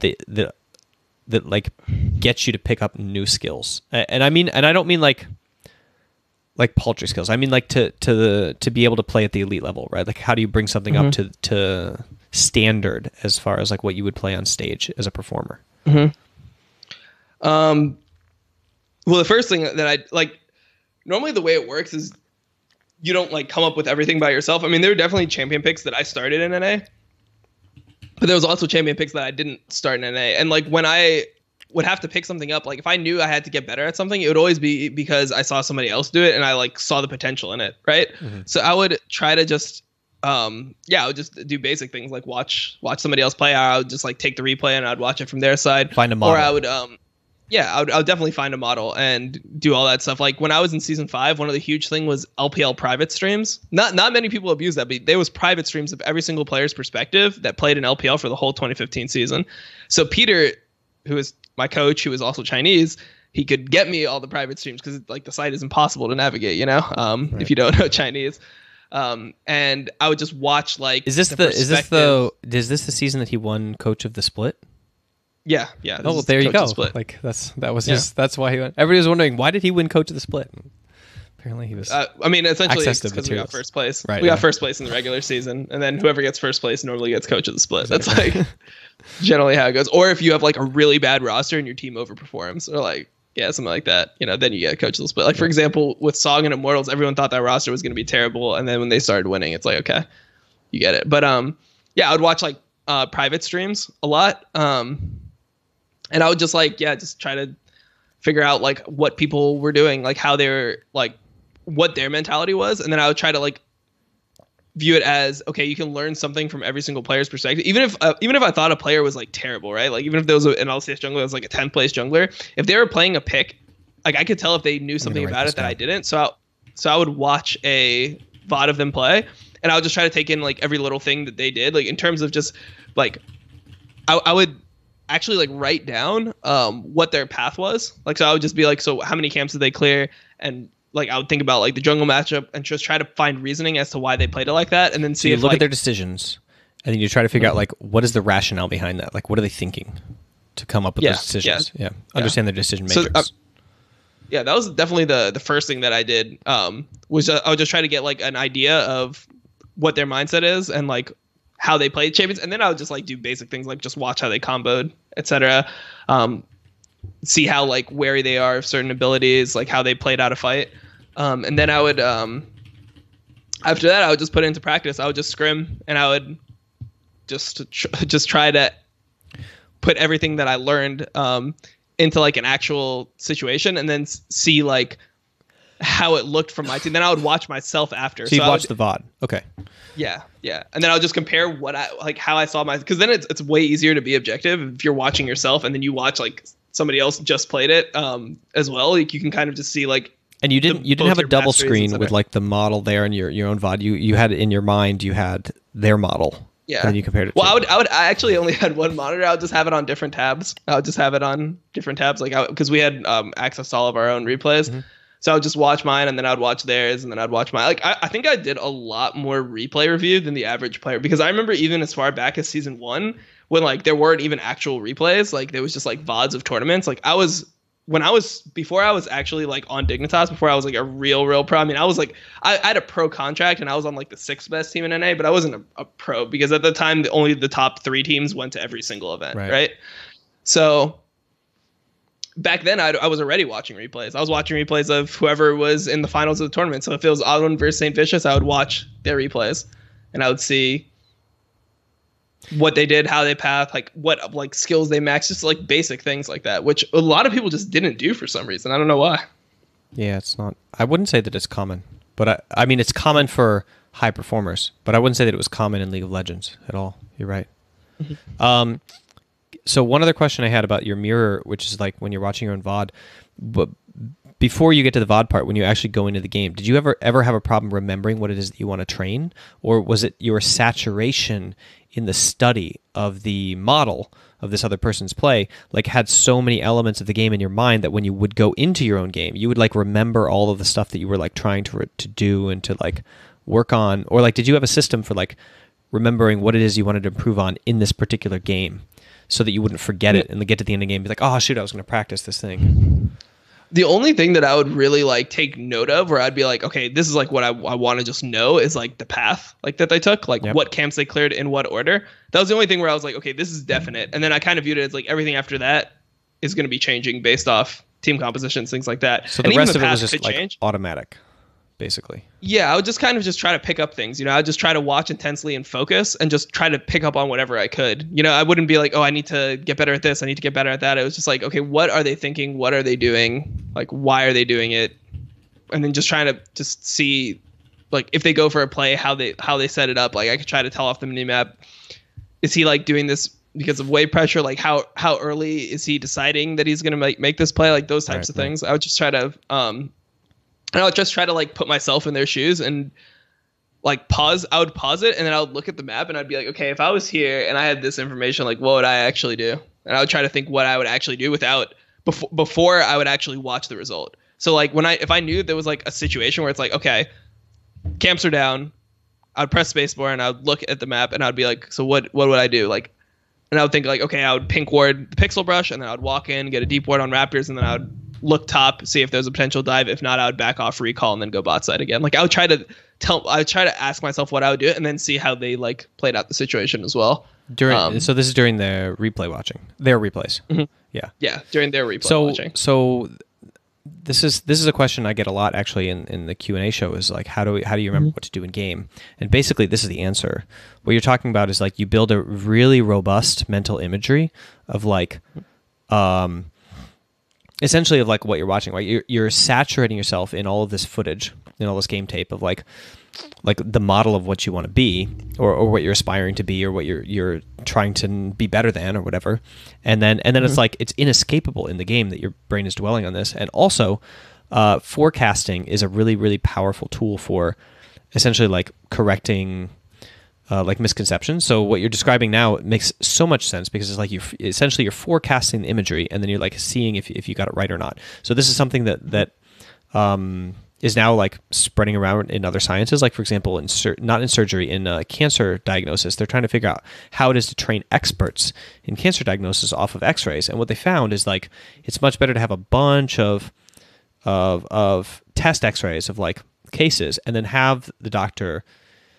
that that that like gets you to pick up new skills? And I mean, and I don't mean like like paltry skills. I mean like to to the to be able to play at the elite level, right? Like how do you bring something mm-hmm. up to to standard as far as like what you would play on stage as a performer? Mm-hmm. Um. Well, the first thing that I like normally the way it works is you don't like come up with everything by yourself. I mean, there were definitely champion picks that I started in NA, but there was also champion picks that I didn't start in NA. And like when I would have to pick something up, like if I knew I had to get better at something, it would always be because I saw somebody else do it and I like saw the potential in it, right? Mm-hmm. So I would try to just um yeah, I would just do basic things like watch watch somebody else play. I would just like take the replay and I'd watch it from their side. Find a model. Or I would um yeah, I would, I would definitely find a model and do all that stuff. Like when I was in season five, one of the huge thing was LPL private streams. Not not many people abuse that, but there was private streams of every single player's perspective that played in LPL for the whole 2015 season. So Peter, who is my coach, who is also Chinese, he could get me all the private streams because like the site is impossible to navigate, you know, um, right. if you don't know Chinese. Um, and I would just watch like. Is this the, the is this the is this the season that he won Coach of the Split? Yeah, yeah. Oh, well, there you go. Split. Like that's that was yeah. his. That's why he went. Everybody was wondering why did he win Coach of the Split. Apparently he was. Uh, I mean, essentially, because we got first place. Right. We yeah. got first place in the regular season, and then whoever gets first place normally gets coach of the split. That's like generally how it goes. Or if you have like a really bad roster and your team overperforms, or like yeah, something like that. You know, then you get coach of the split. Like for example, with Ssong and Immortals, everyone thought that roster was going to be terrible, and then when they started winning, it's like okay, you get it. But um, yeah, I would watch like uh private streams a lot. Um, and I would just like yeah, just try to figure out like what people were doing, like how they're like what their mentality was, and then I would try to like view it as okay, you can learn something from every single player's perspective. Even if uh, even if I thought a player was like terrible, right? Like even if there was an LCS jungler that was like a 10th place jungler, if they were playing a pick, like I could tell if they knew something about it down. that I didn't. So I, so I would watch a VOD of them play, and I would just try to take in like every little thing that they did, like in terms of just like I, I would actually like write down um what their path was. Like so I would just be like, so how many camps did they clear and like I would think about like the jungle matchup and just try to find reasoning as to why they played it like that, and then see. So you if, look like, at their decisions, and then you try to figure mm-hmm. out like what is the rationale behind that? Like what are they thinking to come up with yeah, those decisions? Yeah, yeah. understand yeah. their decision matrix. So, uh, yeah, that was definitely the the first thing that I did. Um, was uh, I would just try to get like an idea of what their mindset is and like how they play champions, and then I would just like do basic things like just watch how they comboed, etc. Um, see how like wary they are of certain abilities, like how they played out a fight. Um, and then I would um, after that I would just put it into practice. I would just scrim and I would just tr- just try to put everything that I learned um, into like an actual situation and then see like how it looked from my team. Then I would watch myself after. So you so watch the VOD. Okay. Yeah, yeah, and then I'll just compare what I like how I saw my because then it's it's way easier to be objective if you're watching yourself and then you watch like somebody else just played it um, as well. Like you can kind of just see like. And you didn't the, you didn't have a double screen with like the model there and your your own VOD. You you had it in your mind. You had their model. Yeah. And you compared it. Well, to. I would I would I actually only had one monitor. I would just have it on different tabs. I would just have it on different tabs, like because we had um, access to all of our own replays. Mm-hmm. So I would just watch mine and then I'd watch theirs and then I'd watch mine. Like I, I think I did a lot more replay review than the average player because I remember even as far back as season one, when like there weren't even actual replays, like there was just like VODs of tournaments. Like I was when I was before I was actually like on Dignitas, before I was like a real, real pro. I mean, I was like I, I had a pro contract and I was on like the sixth best team in NA, but I wasn't a, a pro because at the time the, only the top three teams went to every single event, right? right? So back then I, I was already watching replays. I was watching replays of whoever was in the finals of the tournament. So if it was Autumn versus St. Vicious, I would watch their replays and I would see what they did, how they path, like what like skills they max, just like basic things like that, which a lot of people just didn't do for some reason. I don't know why. Yeah, it's not. I wouldn't say that it's common, but I, I mean, it's common for high performers, but I wouldn't say that it was common in League of Legends at all. You're right. Mm-hmm. Um, so one other question I had about your mirror, which is like when you're watching your own VOD, but before you get to the VOD part, when you actually go into the game, did you ever ever have a problem remembering what it is that you want to train, or was it your saturation in the study of the model of this other person's play like had so many elements of the game in your mind that when you would go into your own game you would like remember all of the stuff that you were like trying to to do and to like work on? Or like did you have a system for like remembering what it is you wanted to improve on in this particular game so that you wouldn't forget it and get to the end of the game and be like oh shoot I was going to practice this thing the only thing that I would really like take note of, where I'd be like, okay, this is like what I, I want to just know is like the path like that they took, like yep. what camps they cleared in what order. That was the only thing where I was like, okay, this is mm-hmm. definite. And then I kind of viewed it as like everything after that is going to be changing based off team compositions, things like that. So the and rest the of it was just like change. automatic basically. Yeah, I would just kind of just try to pick up things. You know, I would just try to watch intensely and focus and just try to pick up on whatever I could. You know, I wouldn't be like, oh, I need to get better at this. I need to get better at that. It was just like, okay, what are they thinking? What are they doing? Like, why are they doing it? And then just trying to just see, like, if they go for a play, how they how they set it up. Like, I could try to tell off the mini map. Is he like doing this because of wave pressure? Like, how how early is he deciding that he's gonna make make this play? Like those types right, of things. Right. I would just try to um and I would just try to like put myself in their shoes and like pause. I would pause it and then I would look at the map and I'd be like, okay, if I was here and I had this information, like what would I actually do? And I would try to think what I would actually do without before before I would actually watch the result. So like when I if I knew there was like a situation where it's like okay, camps are down, I'd press spacebar and I would look at the map and I'd be like, so what what would I do? Like, and I would think like okay, I would pink ward the pixel brush and then I would walk in, get a deep ward on Raptors, and then I would look top, see if there's a potential dive. If not, I would back off, recall, and then go bot side again. Like I would try to tell, I would try to ask myself what I would do, and then see how they like played out the situation as well. During um, so this is during the replay watching their replays. Mm-hmm. Yeah, yeah, during their replay so, watching. So this is this is a question I get a lot actually in, in the Q and A show is like how do we, how do you remember mm-hmm. what to do in game? And basically this is the answer. What you're talking about is like you build a really robust mental imagery of like um essentially of like what you're watching, right? You're, you're saturating yourself in all of this footage, in all this game tape of like like the model of what you want to be or, or what you're aspiring to be or what you're you're trying to be better than or whatever and then and then mm-hmm. it's like it's inescapable in the game that your brain is dwelling on this and also uh, forecasting is a really really powerful tool for essentially like correcting uh, like misconceptions. So what you're describing now makes so much sense because it's like you essentially you're forecasting the imagery and then you're like seeing if if you got it right or not. So this is something that that um, is now like spreading around in other sciences. Like for example, in sur- not in surgery, in uh, cancer diagnosis, they're trying to figure out how it is to train experts in cancer diagnosis off of X-rays. And what they found is like it's much better to have a bunch of of of test X-rays of like cases and then have the doctor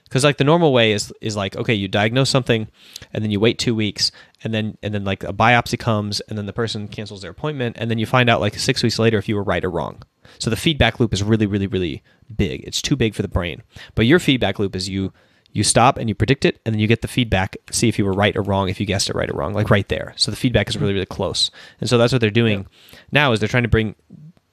because like the normal way is is like okay you diagnose something and then you wait two weeks and then and then like a biopsy comes and then the person cancels their appointment and then you find out like six weeks later if you were right or wrong. So the feedback loop is really really really big. It's too big for the brain. But your feedback loop is you you stop and you predict it and then you get the feedback see if you were right or wrong if you guessed it right or wrong like right there. So the feedback is really really close. And so that's what they're doing yeah. now is they're trying to bring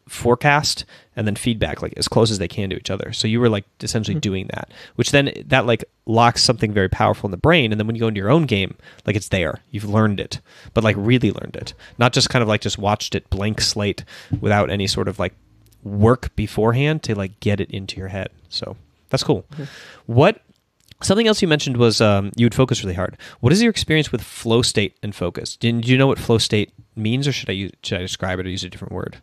forecast and then feedback like as close as they can to each other so you were like essentially mm-hmm. doing that which then that like locks something very powerful in the brain and then when you go into your own game like it's there you've learned it but like really learned it not just kind of like just watched it blank slate without any sort of like work beforehand to like get it into your head so that's cool mm-hmm. what Something else you mentioned was um, you would focus really hard. What is your experience with flow state and focus? Do you know what flow state means, or should I use, should I describe it or use a different word?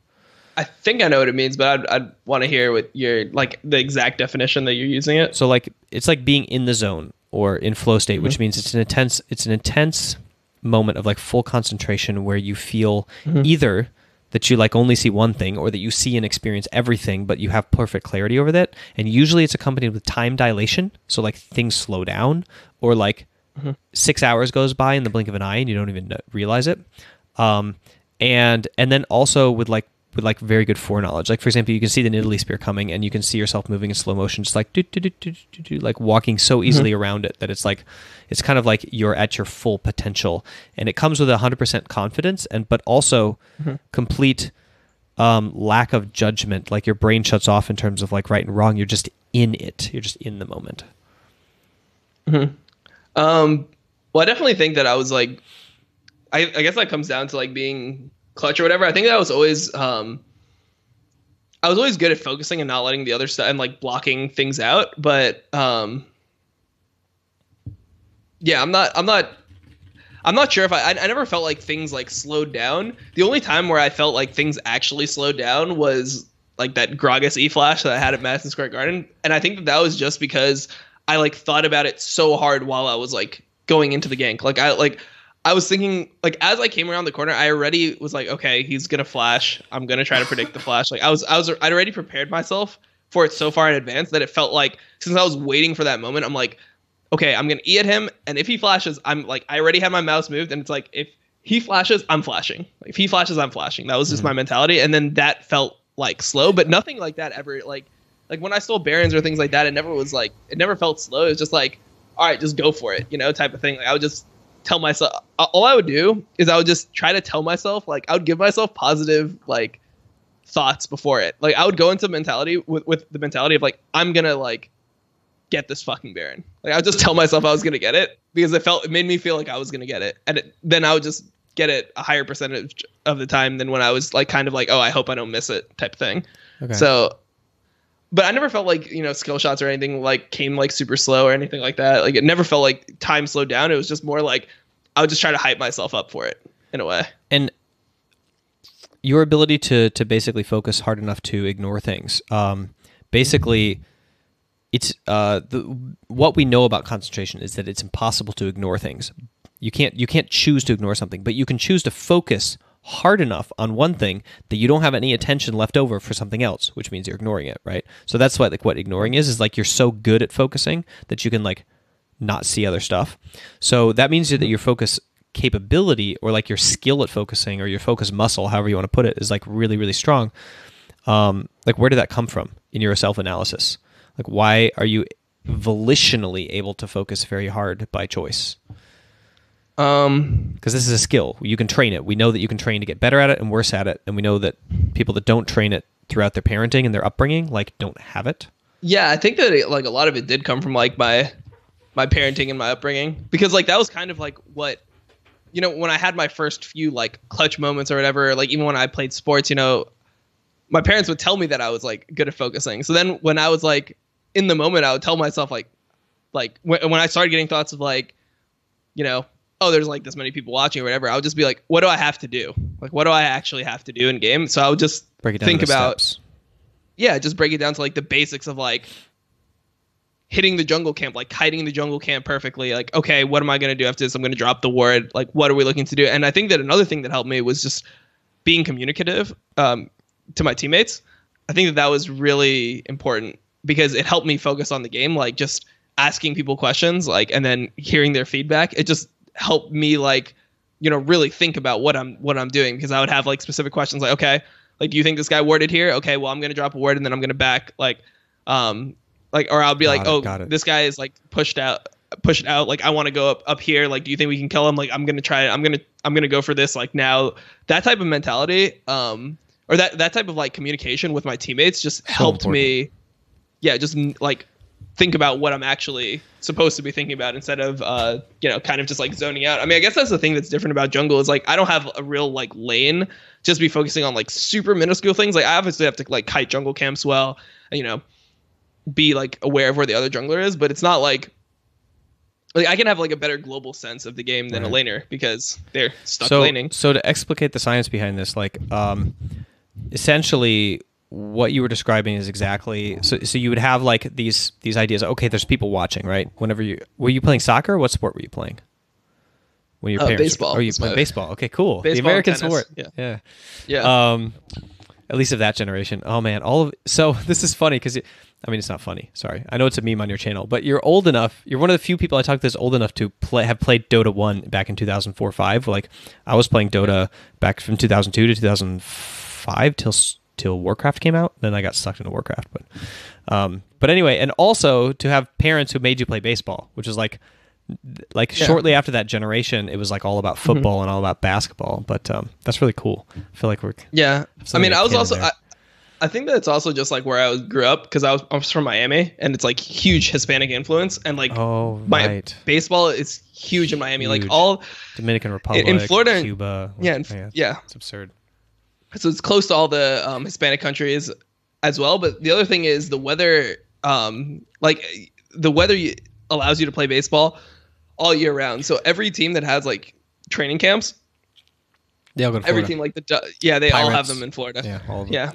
I think I know what it means, but I'd, I'd want to hear what your like the exact definition that you're using it. So like it's like being in the zone or in flow state, mm-hmm. which means it's an intense it's an intense moment of like full concentration where you feel mm-hmm. either that you like only see one thing or that you see and experience everything but you have perfect clarity over that and usually it's accompanied with time dilation so like things slow down or like mm-hmm. six hours goes by in the blink of an eye and you don't even realize it um, and and then also with like with like very good foreknowledge. Like for example, you can see the Nidalee spear coming, and you can see yourself moving in slow motion, just like do, do, do, do do do, like walking so mm-hmm. easily mm-hmm. around it that it's like it's kind of like you're at your full potential, and it comes with a hundred percent confidence, and but also mm-hmm. complete um, lack of judgment. Like your brain shuts off in terms of like right and wrong. You're just in it. You're just in the moment. Hmm. Um. Well, I definitely think that I was like, I, I guess that comes down to like being clutch or whatever. I think that was always um I was always good at focusing and not letting the other stuff and like blocking things out, but um yeah, I'm not I'm not I'm not sure if I, I, I never felt like things like slowed down. The only time where I felt like things actually slowed down was like that Gragas E flash that I had at Madison Square Garden, and I think that that was just because I like thought about it so hard while I was like going into the gank. Like I like I was thinking like as I came around the corner, I already was like, okay, he's gonna flash. I'm gonna try to predict the flash. Like I was, I was, I'd already prepared myself for it so far in advance that it felt like since I was waiting for that moment, I'm like, okay, I'm gonna e at him, and if he flashes, I'm like, I already have my mouse moved, and it's like if he flashes, I'm flashing. Like, if he flashes, I'm flashing. That was just mm-hmm. my mentality, and then that felt like slow, but nothing like that ever like like when I stole barons or things like that. It never was like it never felt slow. It was just like all right, just go for it, you know, type of thing. Like I would just tell myself all I would do is I would just try to tell myself like I would give myself positive like thoughts before it. Like I would go into mentality with with the mentality of like I'm gonna like get this fucking Baron. Like I would just tell myself I was gonna get it because it felt it made me feel like I was gonna get it, and it, then I would just get it a higher percentage of the time than when I was like kind of like oh I hope I don't miss it type thing. Okay. So but I never felt like you know skill shots or anything like came like super slow or anything like that. Like it never felt like time slowed down. It was just more like I would just try to hype myself up for it in a way. And your ability to to basically focus hard enough to ignore things. Um, basically, it's uh, the what we know about concentration is that it's impossible to ignore things. You can't you can't choose to ignore something, but you can choose to focus hard enough on one thing that you don't have any attention left over for something else, which means you're ignoring it, right? So that's what like what ignoring is is like you're so good at focusing that you can like not see other stuff. So that means that your focus capability or like your skill at focusing or your focus muscle, however you want to put it, is like really really strong. Um, like where did that come from in your self analysis? Like why are you volitionally able to focus very hard by choice? Um, because this is a skill. You can train it. We know that you can train to get better at it and worse at it, and we know that people that don't train it throughout their parenting and their upbringing like don't have it. Yeah, I think that it, like a lot of it did come from like my my parenting and my upbringing because like that was kind of like what you know when I had my first few like clutch moments or whatever. Like even when I played sports, you know, my parents would tell me that I was like good at focusing. So then when I was like in the moment, I would tell myself like like when, when I started getting thoughts of like you know oh, there's like this many people watching or whatever, I would just be like, what do I have to do? Like, what do I actually have to do in game? So I would just break it down think about, steps. yeah, just break it down to like the basics of like hitting the jungle camp, like kiting the jungle camp perfectly. Like, okay, what am I going to do after this? I'm going to drop the ward. Like, what are we looking to do? And I think that another thing that helped me was just being communicative um, to my teammates. I think that that was really important because it helped me focus on the game. Like, just asking people questions, like, and then hearing their feedback. It just help me like you know really think about what I'm what I'm doing because I would have like specific questions like okay like do you think this guy warded here? Okay well I'm gonna drop a ward and then I'm gonna back like um like or I'll be got like it, oh this guy is like pushed out pushed out like I want to go up up here like do you think we can kill him? Like I'm gonna try it I'm gonna I'm gonna go for this like now. That type of mentality um or that that type of like communication with my teammates just so helped important. me yeah just like think about what I'm actually supposed to be thinking about instead of uh you know kind of just like zoning out. I mean, I guess that's the thing that's different about jungle is like I don't have a real like lane just be focusing on like super minuscule things. Like I obviously have to like kite jungle camps well, you know, be like aware of where the other jungler is, but it's not like like I can have like a better global sense of the game than right. a laner because they're stuck so, laning. So to explicate the science behind this, like um essentially what you were describing is exactly so. So you would have like these these ideas. Okay, there's people watching, right? Whenever you were you playing soccer? What sport were you playing? When your uh, parents baseball. Were, oh, you playing baseball? Okay, cool. Baseball the American sport. Yeah, yeah, yeah. Um, at least of that generation. Oh man, all of so this is funny because. I mean, it's not funny. Sorry, I know it's a meme on your channel, but you're old enough. You're one of the few people I talk to that's old enough to play have played Dota one back in 2004 five. Like I was playing Dota back from 2002 to 2005 till till Warcraft came out. Then I got sucked into Warcraft. But um, but anyway, and also to have parents who made you play baseball, which is like like yeah. shortly after that generation, it was like all about mm-hmm. football mm-hmm. and all about basketball. But um, that's really cool. I feel like we're yeah. I mean, I was also. I, I think that it's also just like where I was, grew up because I was, I was from Miami and it's like huge Hispanic influence and like oh, my right. baseball is huge in Miami. Huge. Like all Dominican Republic, in, in Florida, Cuba. Yeah, yeah, yeah, it's absurd so it's close to all the um, Hispanic countries as well. But the other thing is the weather, um, like the weather allows you to play baseball all year round. So every team that has like training camps, they all go to Florida. Every team like the yeah, they Pirates. all have them in Florida. Yeah, all of them. Yeah,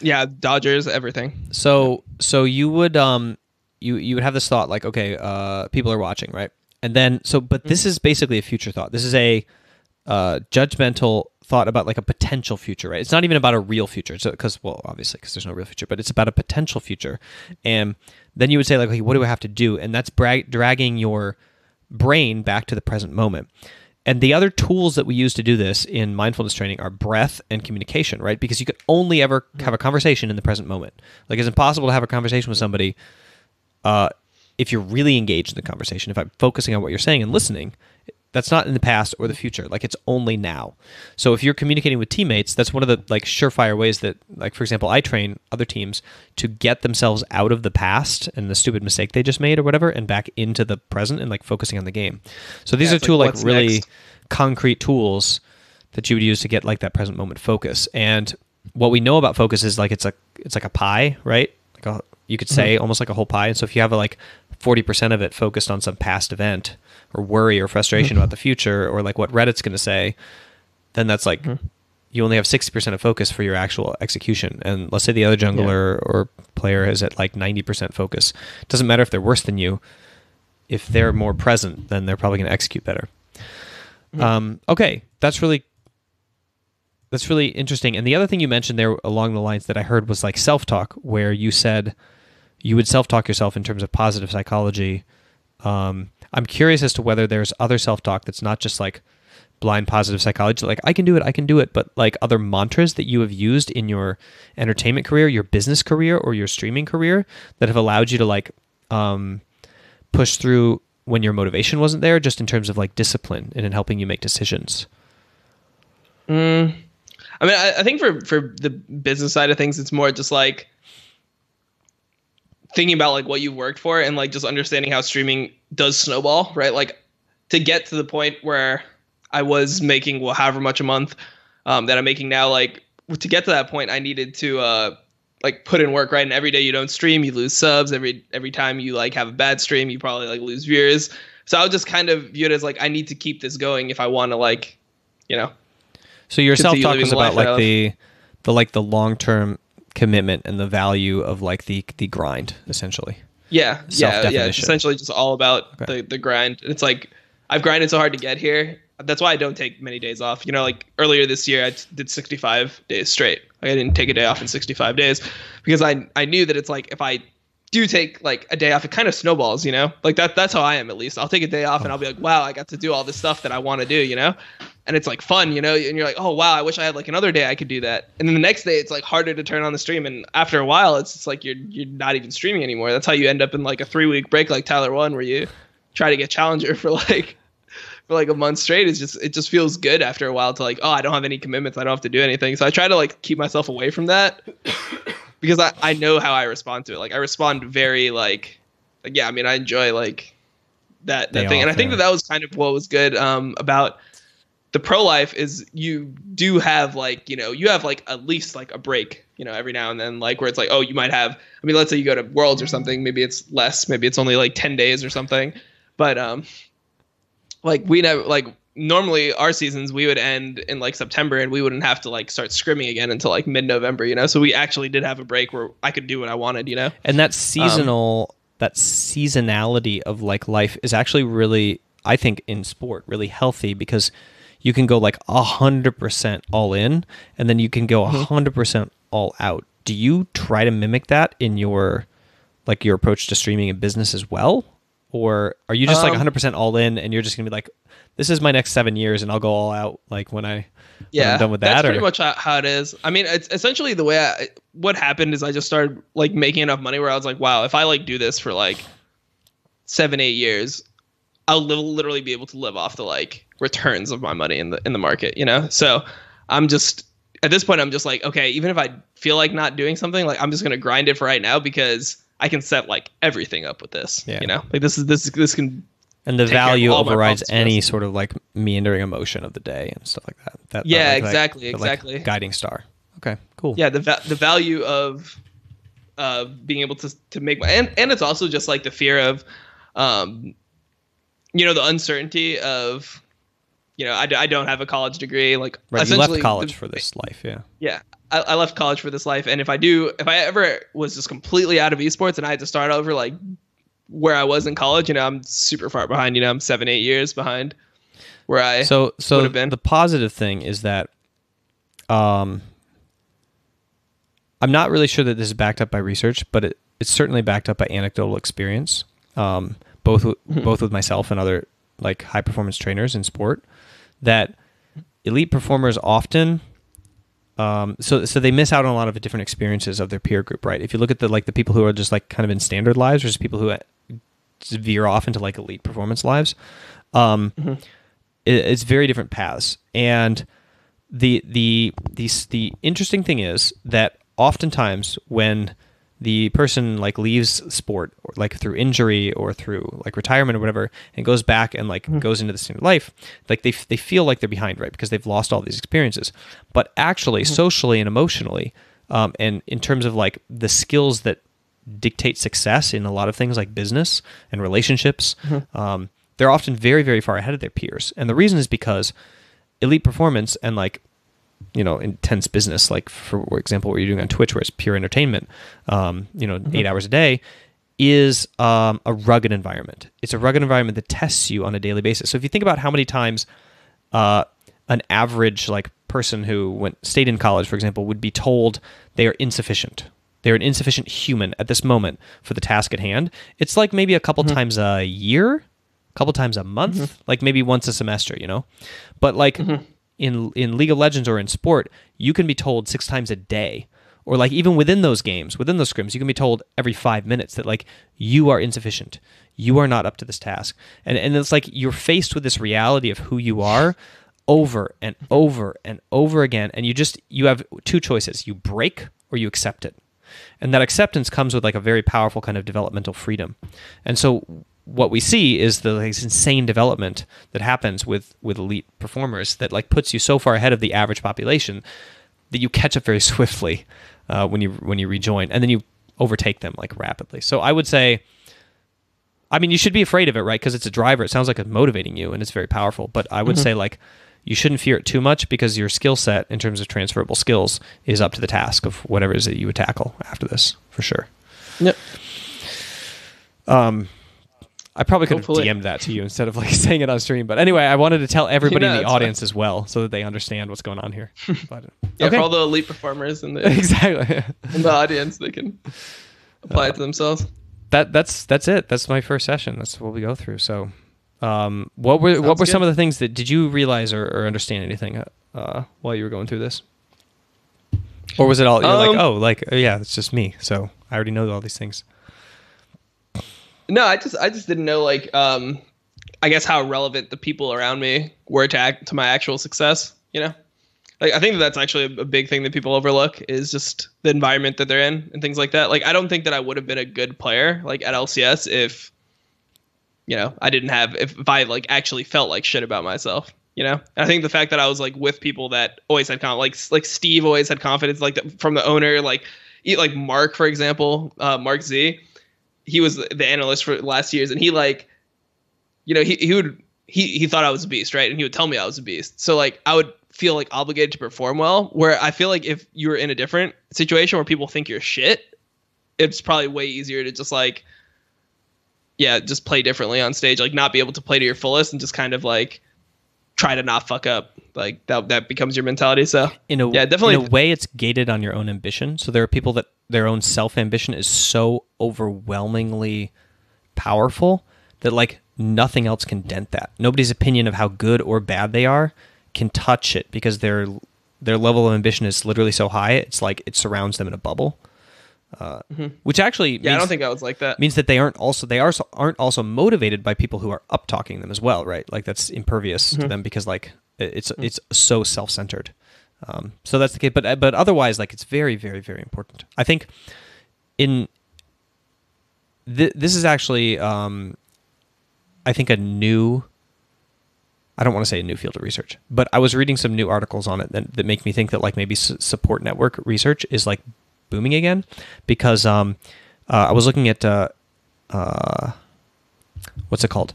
yeah, Dodgers, everything. So so you would um you you would have this thought like okay, uh, people are watching, right? And then so but mm-hmm. this is basically a future thought. This is a uh, judgmental thought about like a potential future, right? It's not even about a real future. So, because, well, obviously, because there's no real future, but it's about a potential future. And then you would say, like, okay, what do I have to do? And that's bra- dragging your brain back to the present moment. And the other tools that we use to do this in mindfulness training are breath and communication, right? Because you can only ever have a conversation in the present moment. Like, it's impossible to have a conversation with somebody uh, if you're really engaged in the conversation. If I'm focusing on what you're saying and listening, that's not in the past or the future. Like it's only now. So if you're communicating with teammates, that's one of the like surefire ways that like for example, I train other teams to get themselves out of the past and the stupid mistake they just made or whatever and back into the present and like focusing on the game. So these yeah, are two like, like really next? concrete tools that you would use to get like that present moment focus. And what we know about focus is like it's a it's like a pie, right? Like a, you could say mm-hmm. almost like a whole pie. And so if you have a, like 40% of it focused on some past event, or worry or frustration about the future or like what Reddit's going to say, then that's like mm-hmm. you only have 60% of focus for your actual execution. And let's say the other jungler yeah. or player is at like 90% focus. It doesn't matter if they're worse than you. If they're more present, then they're probably going to execute better. Mm-hmm. Um, okay, that's really that's really interesting. And the other thing you mentioned there along the lines that I heard was like self talk, where you said you would self talk yourself in terms of positive psychology. Um, I'm curious as to whether there's other self talk that's not just like blind positive psychology, like I can do it, I can do it, but like other mantras that you have used in your entertainment career, your business career, or your streaming career that have allowed you to like um, push through when your motivation wasn't there, just in terms of like discipline and in helping you make decisions. Mm, I mean, I, I think for for the business side of things, it's more just like thinking about like what you've worked for and like just understanding how streaming does snowball, right? Like to get to the point where I was making well however much a month um, that I'm making now, like to get to that point, I needed to uh, like put in work, right? And every day you don't stream, you lose subs. Every every time you like have a bad stream, you probably like lose viewers. So I would just kind of view it as like I need to keep this going if I want to like, you know, so your self talk was about like the the like the long term commitment and the value of like the the grind essentially. Yeah, yeah, yeah. It's essentially just all about okay. the the grind. It's like I've grinded so hard to get here. That's why I don't take many days off. You know, like earlier this year, I did 65 days straight. Like I didn't take a day off in 65 days because I I knew that it's like if I do take like a day off, it kind of snowballs, you know? Like that that's how I am at least. I'll take a day off and I'll be like, wow, I got to do all this stuff that I want to do, you know? And it's like fun, you know, and you're like, oh wow, I wish I had like another day I could do that. And then the next day it's like harder to turn on the stream and after a while it's just like you're you're not even streaming anymore. That's how you end up in like a three week break like Tyler1, where you try to get challenger for like for like a month straight. It's just it just feels good after a while to like, oh, I don't have any commitments, I don't have to do anything. So I try to like keep myself away from that because I, I know how I respond to it. Like I respond very like, like yeah, I mean I enjoy like that that thing, and I think that that was kind of what was good um, about the pro life is you do have like you know you have like at least like a break you know every now and then like where it's like oh you might have I mean let's say you go to Worlds or something maybe it's less maybe it's only like ten days or something, but um like we never like normally our seasons we would end in like September and we wouldn't have to like start scrimming again until like mid November, you know. So we actually did have a break where I could do what I wanted, you know. And that seasonal um, that seasonality of like life is actually really I think in sport really healthy because you can go like a hundred percent all in and then you can go a mm-hmm. hundred percent all out. Do you try to mimic that in your like your approach to streaming and business as well? Or are you just um, like 100% all in and you're just going to be like, this is my next seven years and I'll go all out like when I yeah when I'm done with that. That's or? pretty much how it is. I mean, it's essentially the way I, what happened is I just started like making enough money where I was like, wow, if I like do this for like seven eight years, I'll literally be able to live off the like returns of my money in the in the market, you know. So I'm just at this point I'm just like, okay, even if I feel like not doing something, like I'm just gonna grind it for right now because I can set like everything up with this. Yeah. You know, like this is this this can and the value overrides any sort of like meandering emotion of the day and stuff like that. That yeah, like, exactly, exactly. Like guiding star. Okay, cool. Yeah, the va- the value of uh being able to to make my and and it's also just like the fear of, um, you know, the uncertainty of, you know, I, I don't have a college degree. Like right, you left college the, for this life. Yeah. Yeah. I, I left college for this life, and if I do, if I ever was just completely out of esports and I had to start over, like where I was in college. You know, I'm super far behind. You know, I'm seven, eight years behind where I so so the positive thing is that um I'm not really sure that this is backed up by research, but it, it's certainly backed up by anecdotal experience. Um, both with, mm-hmm. both with myself and other like high performance trainers in sport, that elite performers often um, so so they miss out on a lot of different experiences of their peer group, right? If you look at the like the people who are just like kind of in standard lives versus people who veer off into like elite performance lives, um, mm-hmm. it, it's very different paths. And the the the the interesting thing is that oftentimes when the person like leaves sport or like through injury or through like retirement or whatever and goes back and like mm-hmm. goes into the standard life like they, they feel like they're behind right because they've lost all these experiences but actually mm-hmm. socially and emotionally um, and in terms of like the skills that dictate success in a lot of things like business and relationships. Mm-hmm. Um, they're often very, very far ahead of their peers. And the reason is because elite performance and like, you know, intense business, like for example, what you're doing on Twitch, where it's pure entertainment, um, you know, mm-hmm. eight hours a day, is um, a rugged environment. It's a rugged environment that tests you on a daily basis. So if you think about how many times uh, an average like person who went stayed in college, for example, would be told they are insufficient. They're an insufficient human at this moment for the task at hand. It's like maybe a couple mm-hmm. times a year, a couple times a month, mm-hmm. like maybe once a semester, you know. But like mm-hmm. In in League of Legends or in sport, you can be told six times a day. Or like even within those games within those scrims you can be told every five minutes that like you are insufficient. You are not up to this task. And and it's like you're faced with this reality of who you are over and over and over again and you just you have two choices. You break or you accept it. And that acceptance comes with like a very powerful kind of developmental freedom. And so what we see is the like, insane development that happens with with elite performers that like puts you so far ahead of the average population that you catch up very swiftly uh, when you when you rejoin and then you overtake them like rapidly so i would say i mean you should be afraid of it right because it's a driver it sounds like it's motivating you and it's very powerful but i would mm-hmm. say like you shouldn't fear it too much because your skill set in terms of transferable skills is up to the task of whatever it is that you would tackle after this for sure. Yep. Um, I probably could Hopefully. have DM'd that to you instead of like saying it on stream. But anyway, I wanted to tell everybody in the audience fine. as well so that they understand what's going on here. But, yeah, okay. for all the elite performers in the exactly in the audience, they can apply uh, it to themselves. That that's that's it. That's my first session. That's what we go through. So um, what were Sounds what were good. some of the things that did you realize or, or understand anything uh, while you were going through this, or was it all you're um, like oh like yeah it's just me so I already know all these things. No, I just I just didn't know like um, I guess how relevant the people around me were to act, to my actual success. You know, like I think that that's actually a, big thing that people overlook is just the environment that they're in and things like that. Like I don't think that I would have been a good player like at LCS if you know, I didn't have if, if I like actually felt like shit about myself. You know, and I think the fact that I was like with people that always had confidence, like like Steve always had confidence, like the, from the owner, like like Mark for example, uh, Mark Z, he was the analyst for last years, and he like, you know, he he would he he thought I was a beast, right? And he would tell me I was a beast. So like I would feel like obligated to perform well. Where I feel like if you were in a different situation where people think you're shit, it's probably way easier to just like yeah, just play differently on stage, like not be able to play to your fullest and just kind of like try to not fuck up. Like that that becomes your mentality. So in a yeah, definitely in a way it's gated on your own ambition. So there are people that their own self ambition is so overwhelmingly powerful that like nothing else can dent that. Nobody's opinion of how good or bad they are can touch it because their their level of ambition is literally so high. It's like it surrounds them in a bubble. Uh, mm-hmm. Which actually, yeah, means, I don't think I was like that. Means that they aren't also they are so, aren't also motivated by people who are up talking them as well, right? Like that's impervious mm-hmm. to them because like it's mm-hmm. it's so self centered. Um, so that's the case, but but otherwise, like it's very very very important. I think in th- this is actually um, I think a new. I don't want to say a new field of research, but I was reading some new articles on it that, that make me think that like maybe support network research is like booming again because um, uh, I was looking at uh, uh, what's it called?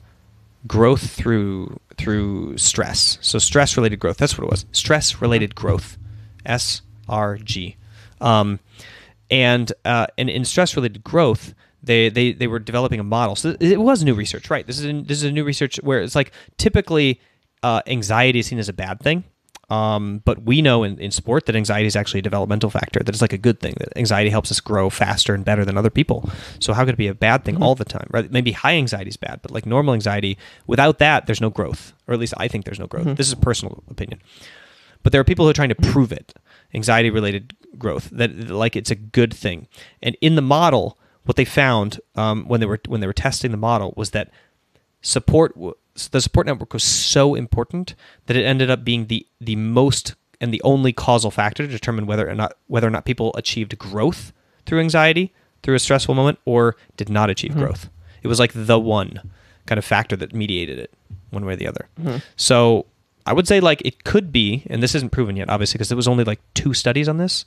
Growth through through stress. So stress related growth. That's what it was. Stress related growth. S R G. Um, and uh, and in stress related growth, they, they they were developing a model. So it was new research, right? This is a, this is a new research where it's like typically uh, anxiety is seen as a bad thing. Um, but we know in, in sport that anxiety is actually a developmental factor, that it's like a good thing, that anxiety helps us grow faster and better than other people. So how could it be a bad thing mm-hmm. all the time? Right? Maybe high anxiety is bad, but like normal anxiety, without that, there's no growth. Or at least I think there's no growth. Mm-hmm. This is a personal opinion. But there are people who are trying to prove it, anxiety related growth, that like it's a good thing. And in the model, what they found um, when they were when they were testing the model was that support the support network was so important that it ended up being the the most and the only causal factor to determine whether or not whether or not people achieved growth through anxiety through a stressful moment or did not achieve mm-hmm. growth. It was like the one kind of factor that mediated it one way or the other. Mm-hmm. So I would say like it could be, and this isn't proven yet, obviously, because there was only like two studies on this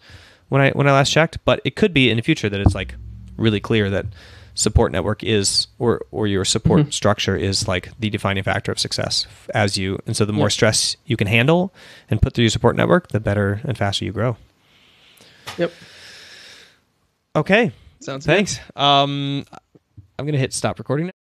when I when I last checked. But it could be in the future that it's like really clear that support network is or or your support mm-hmm. structure is like the defining factor of success as you and so the more stress you can handle and put through your support network the better and faster you grow. Yep. Okay. Sounds thanks. Good. um i'm gonna hit stop recording now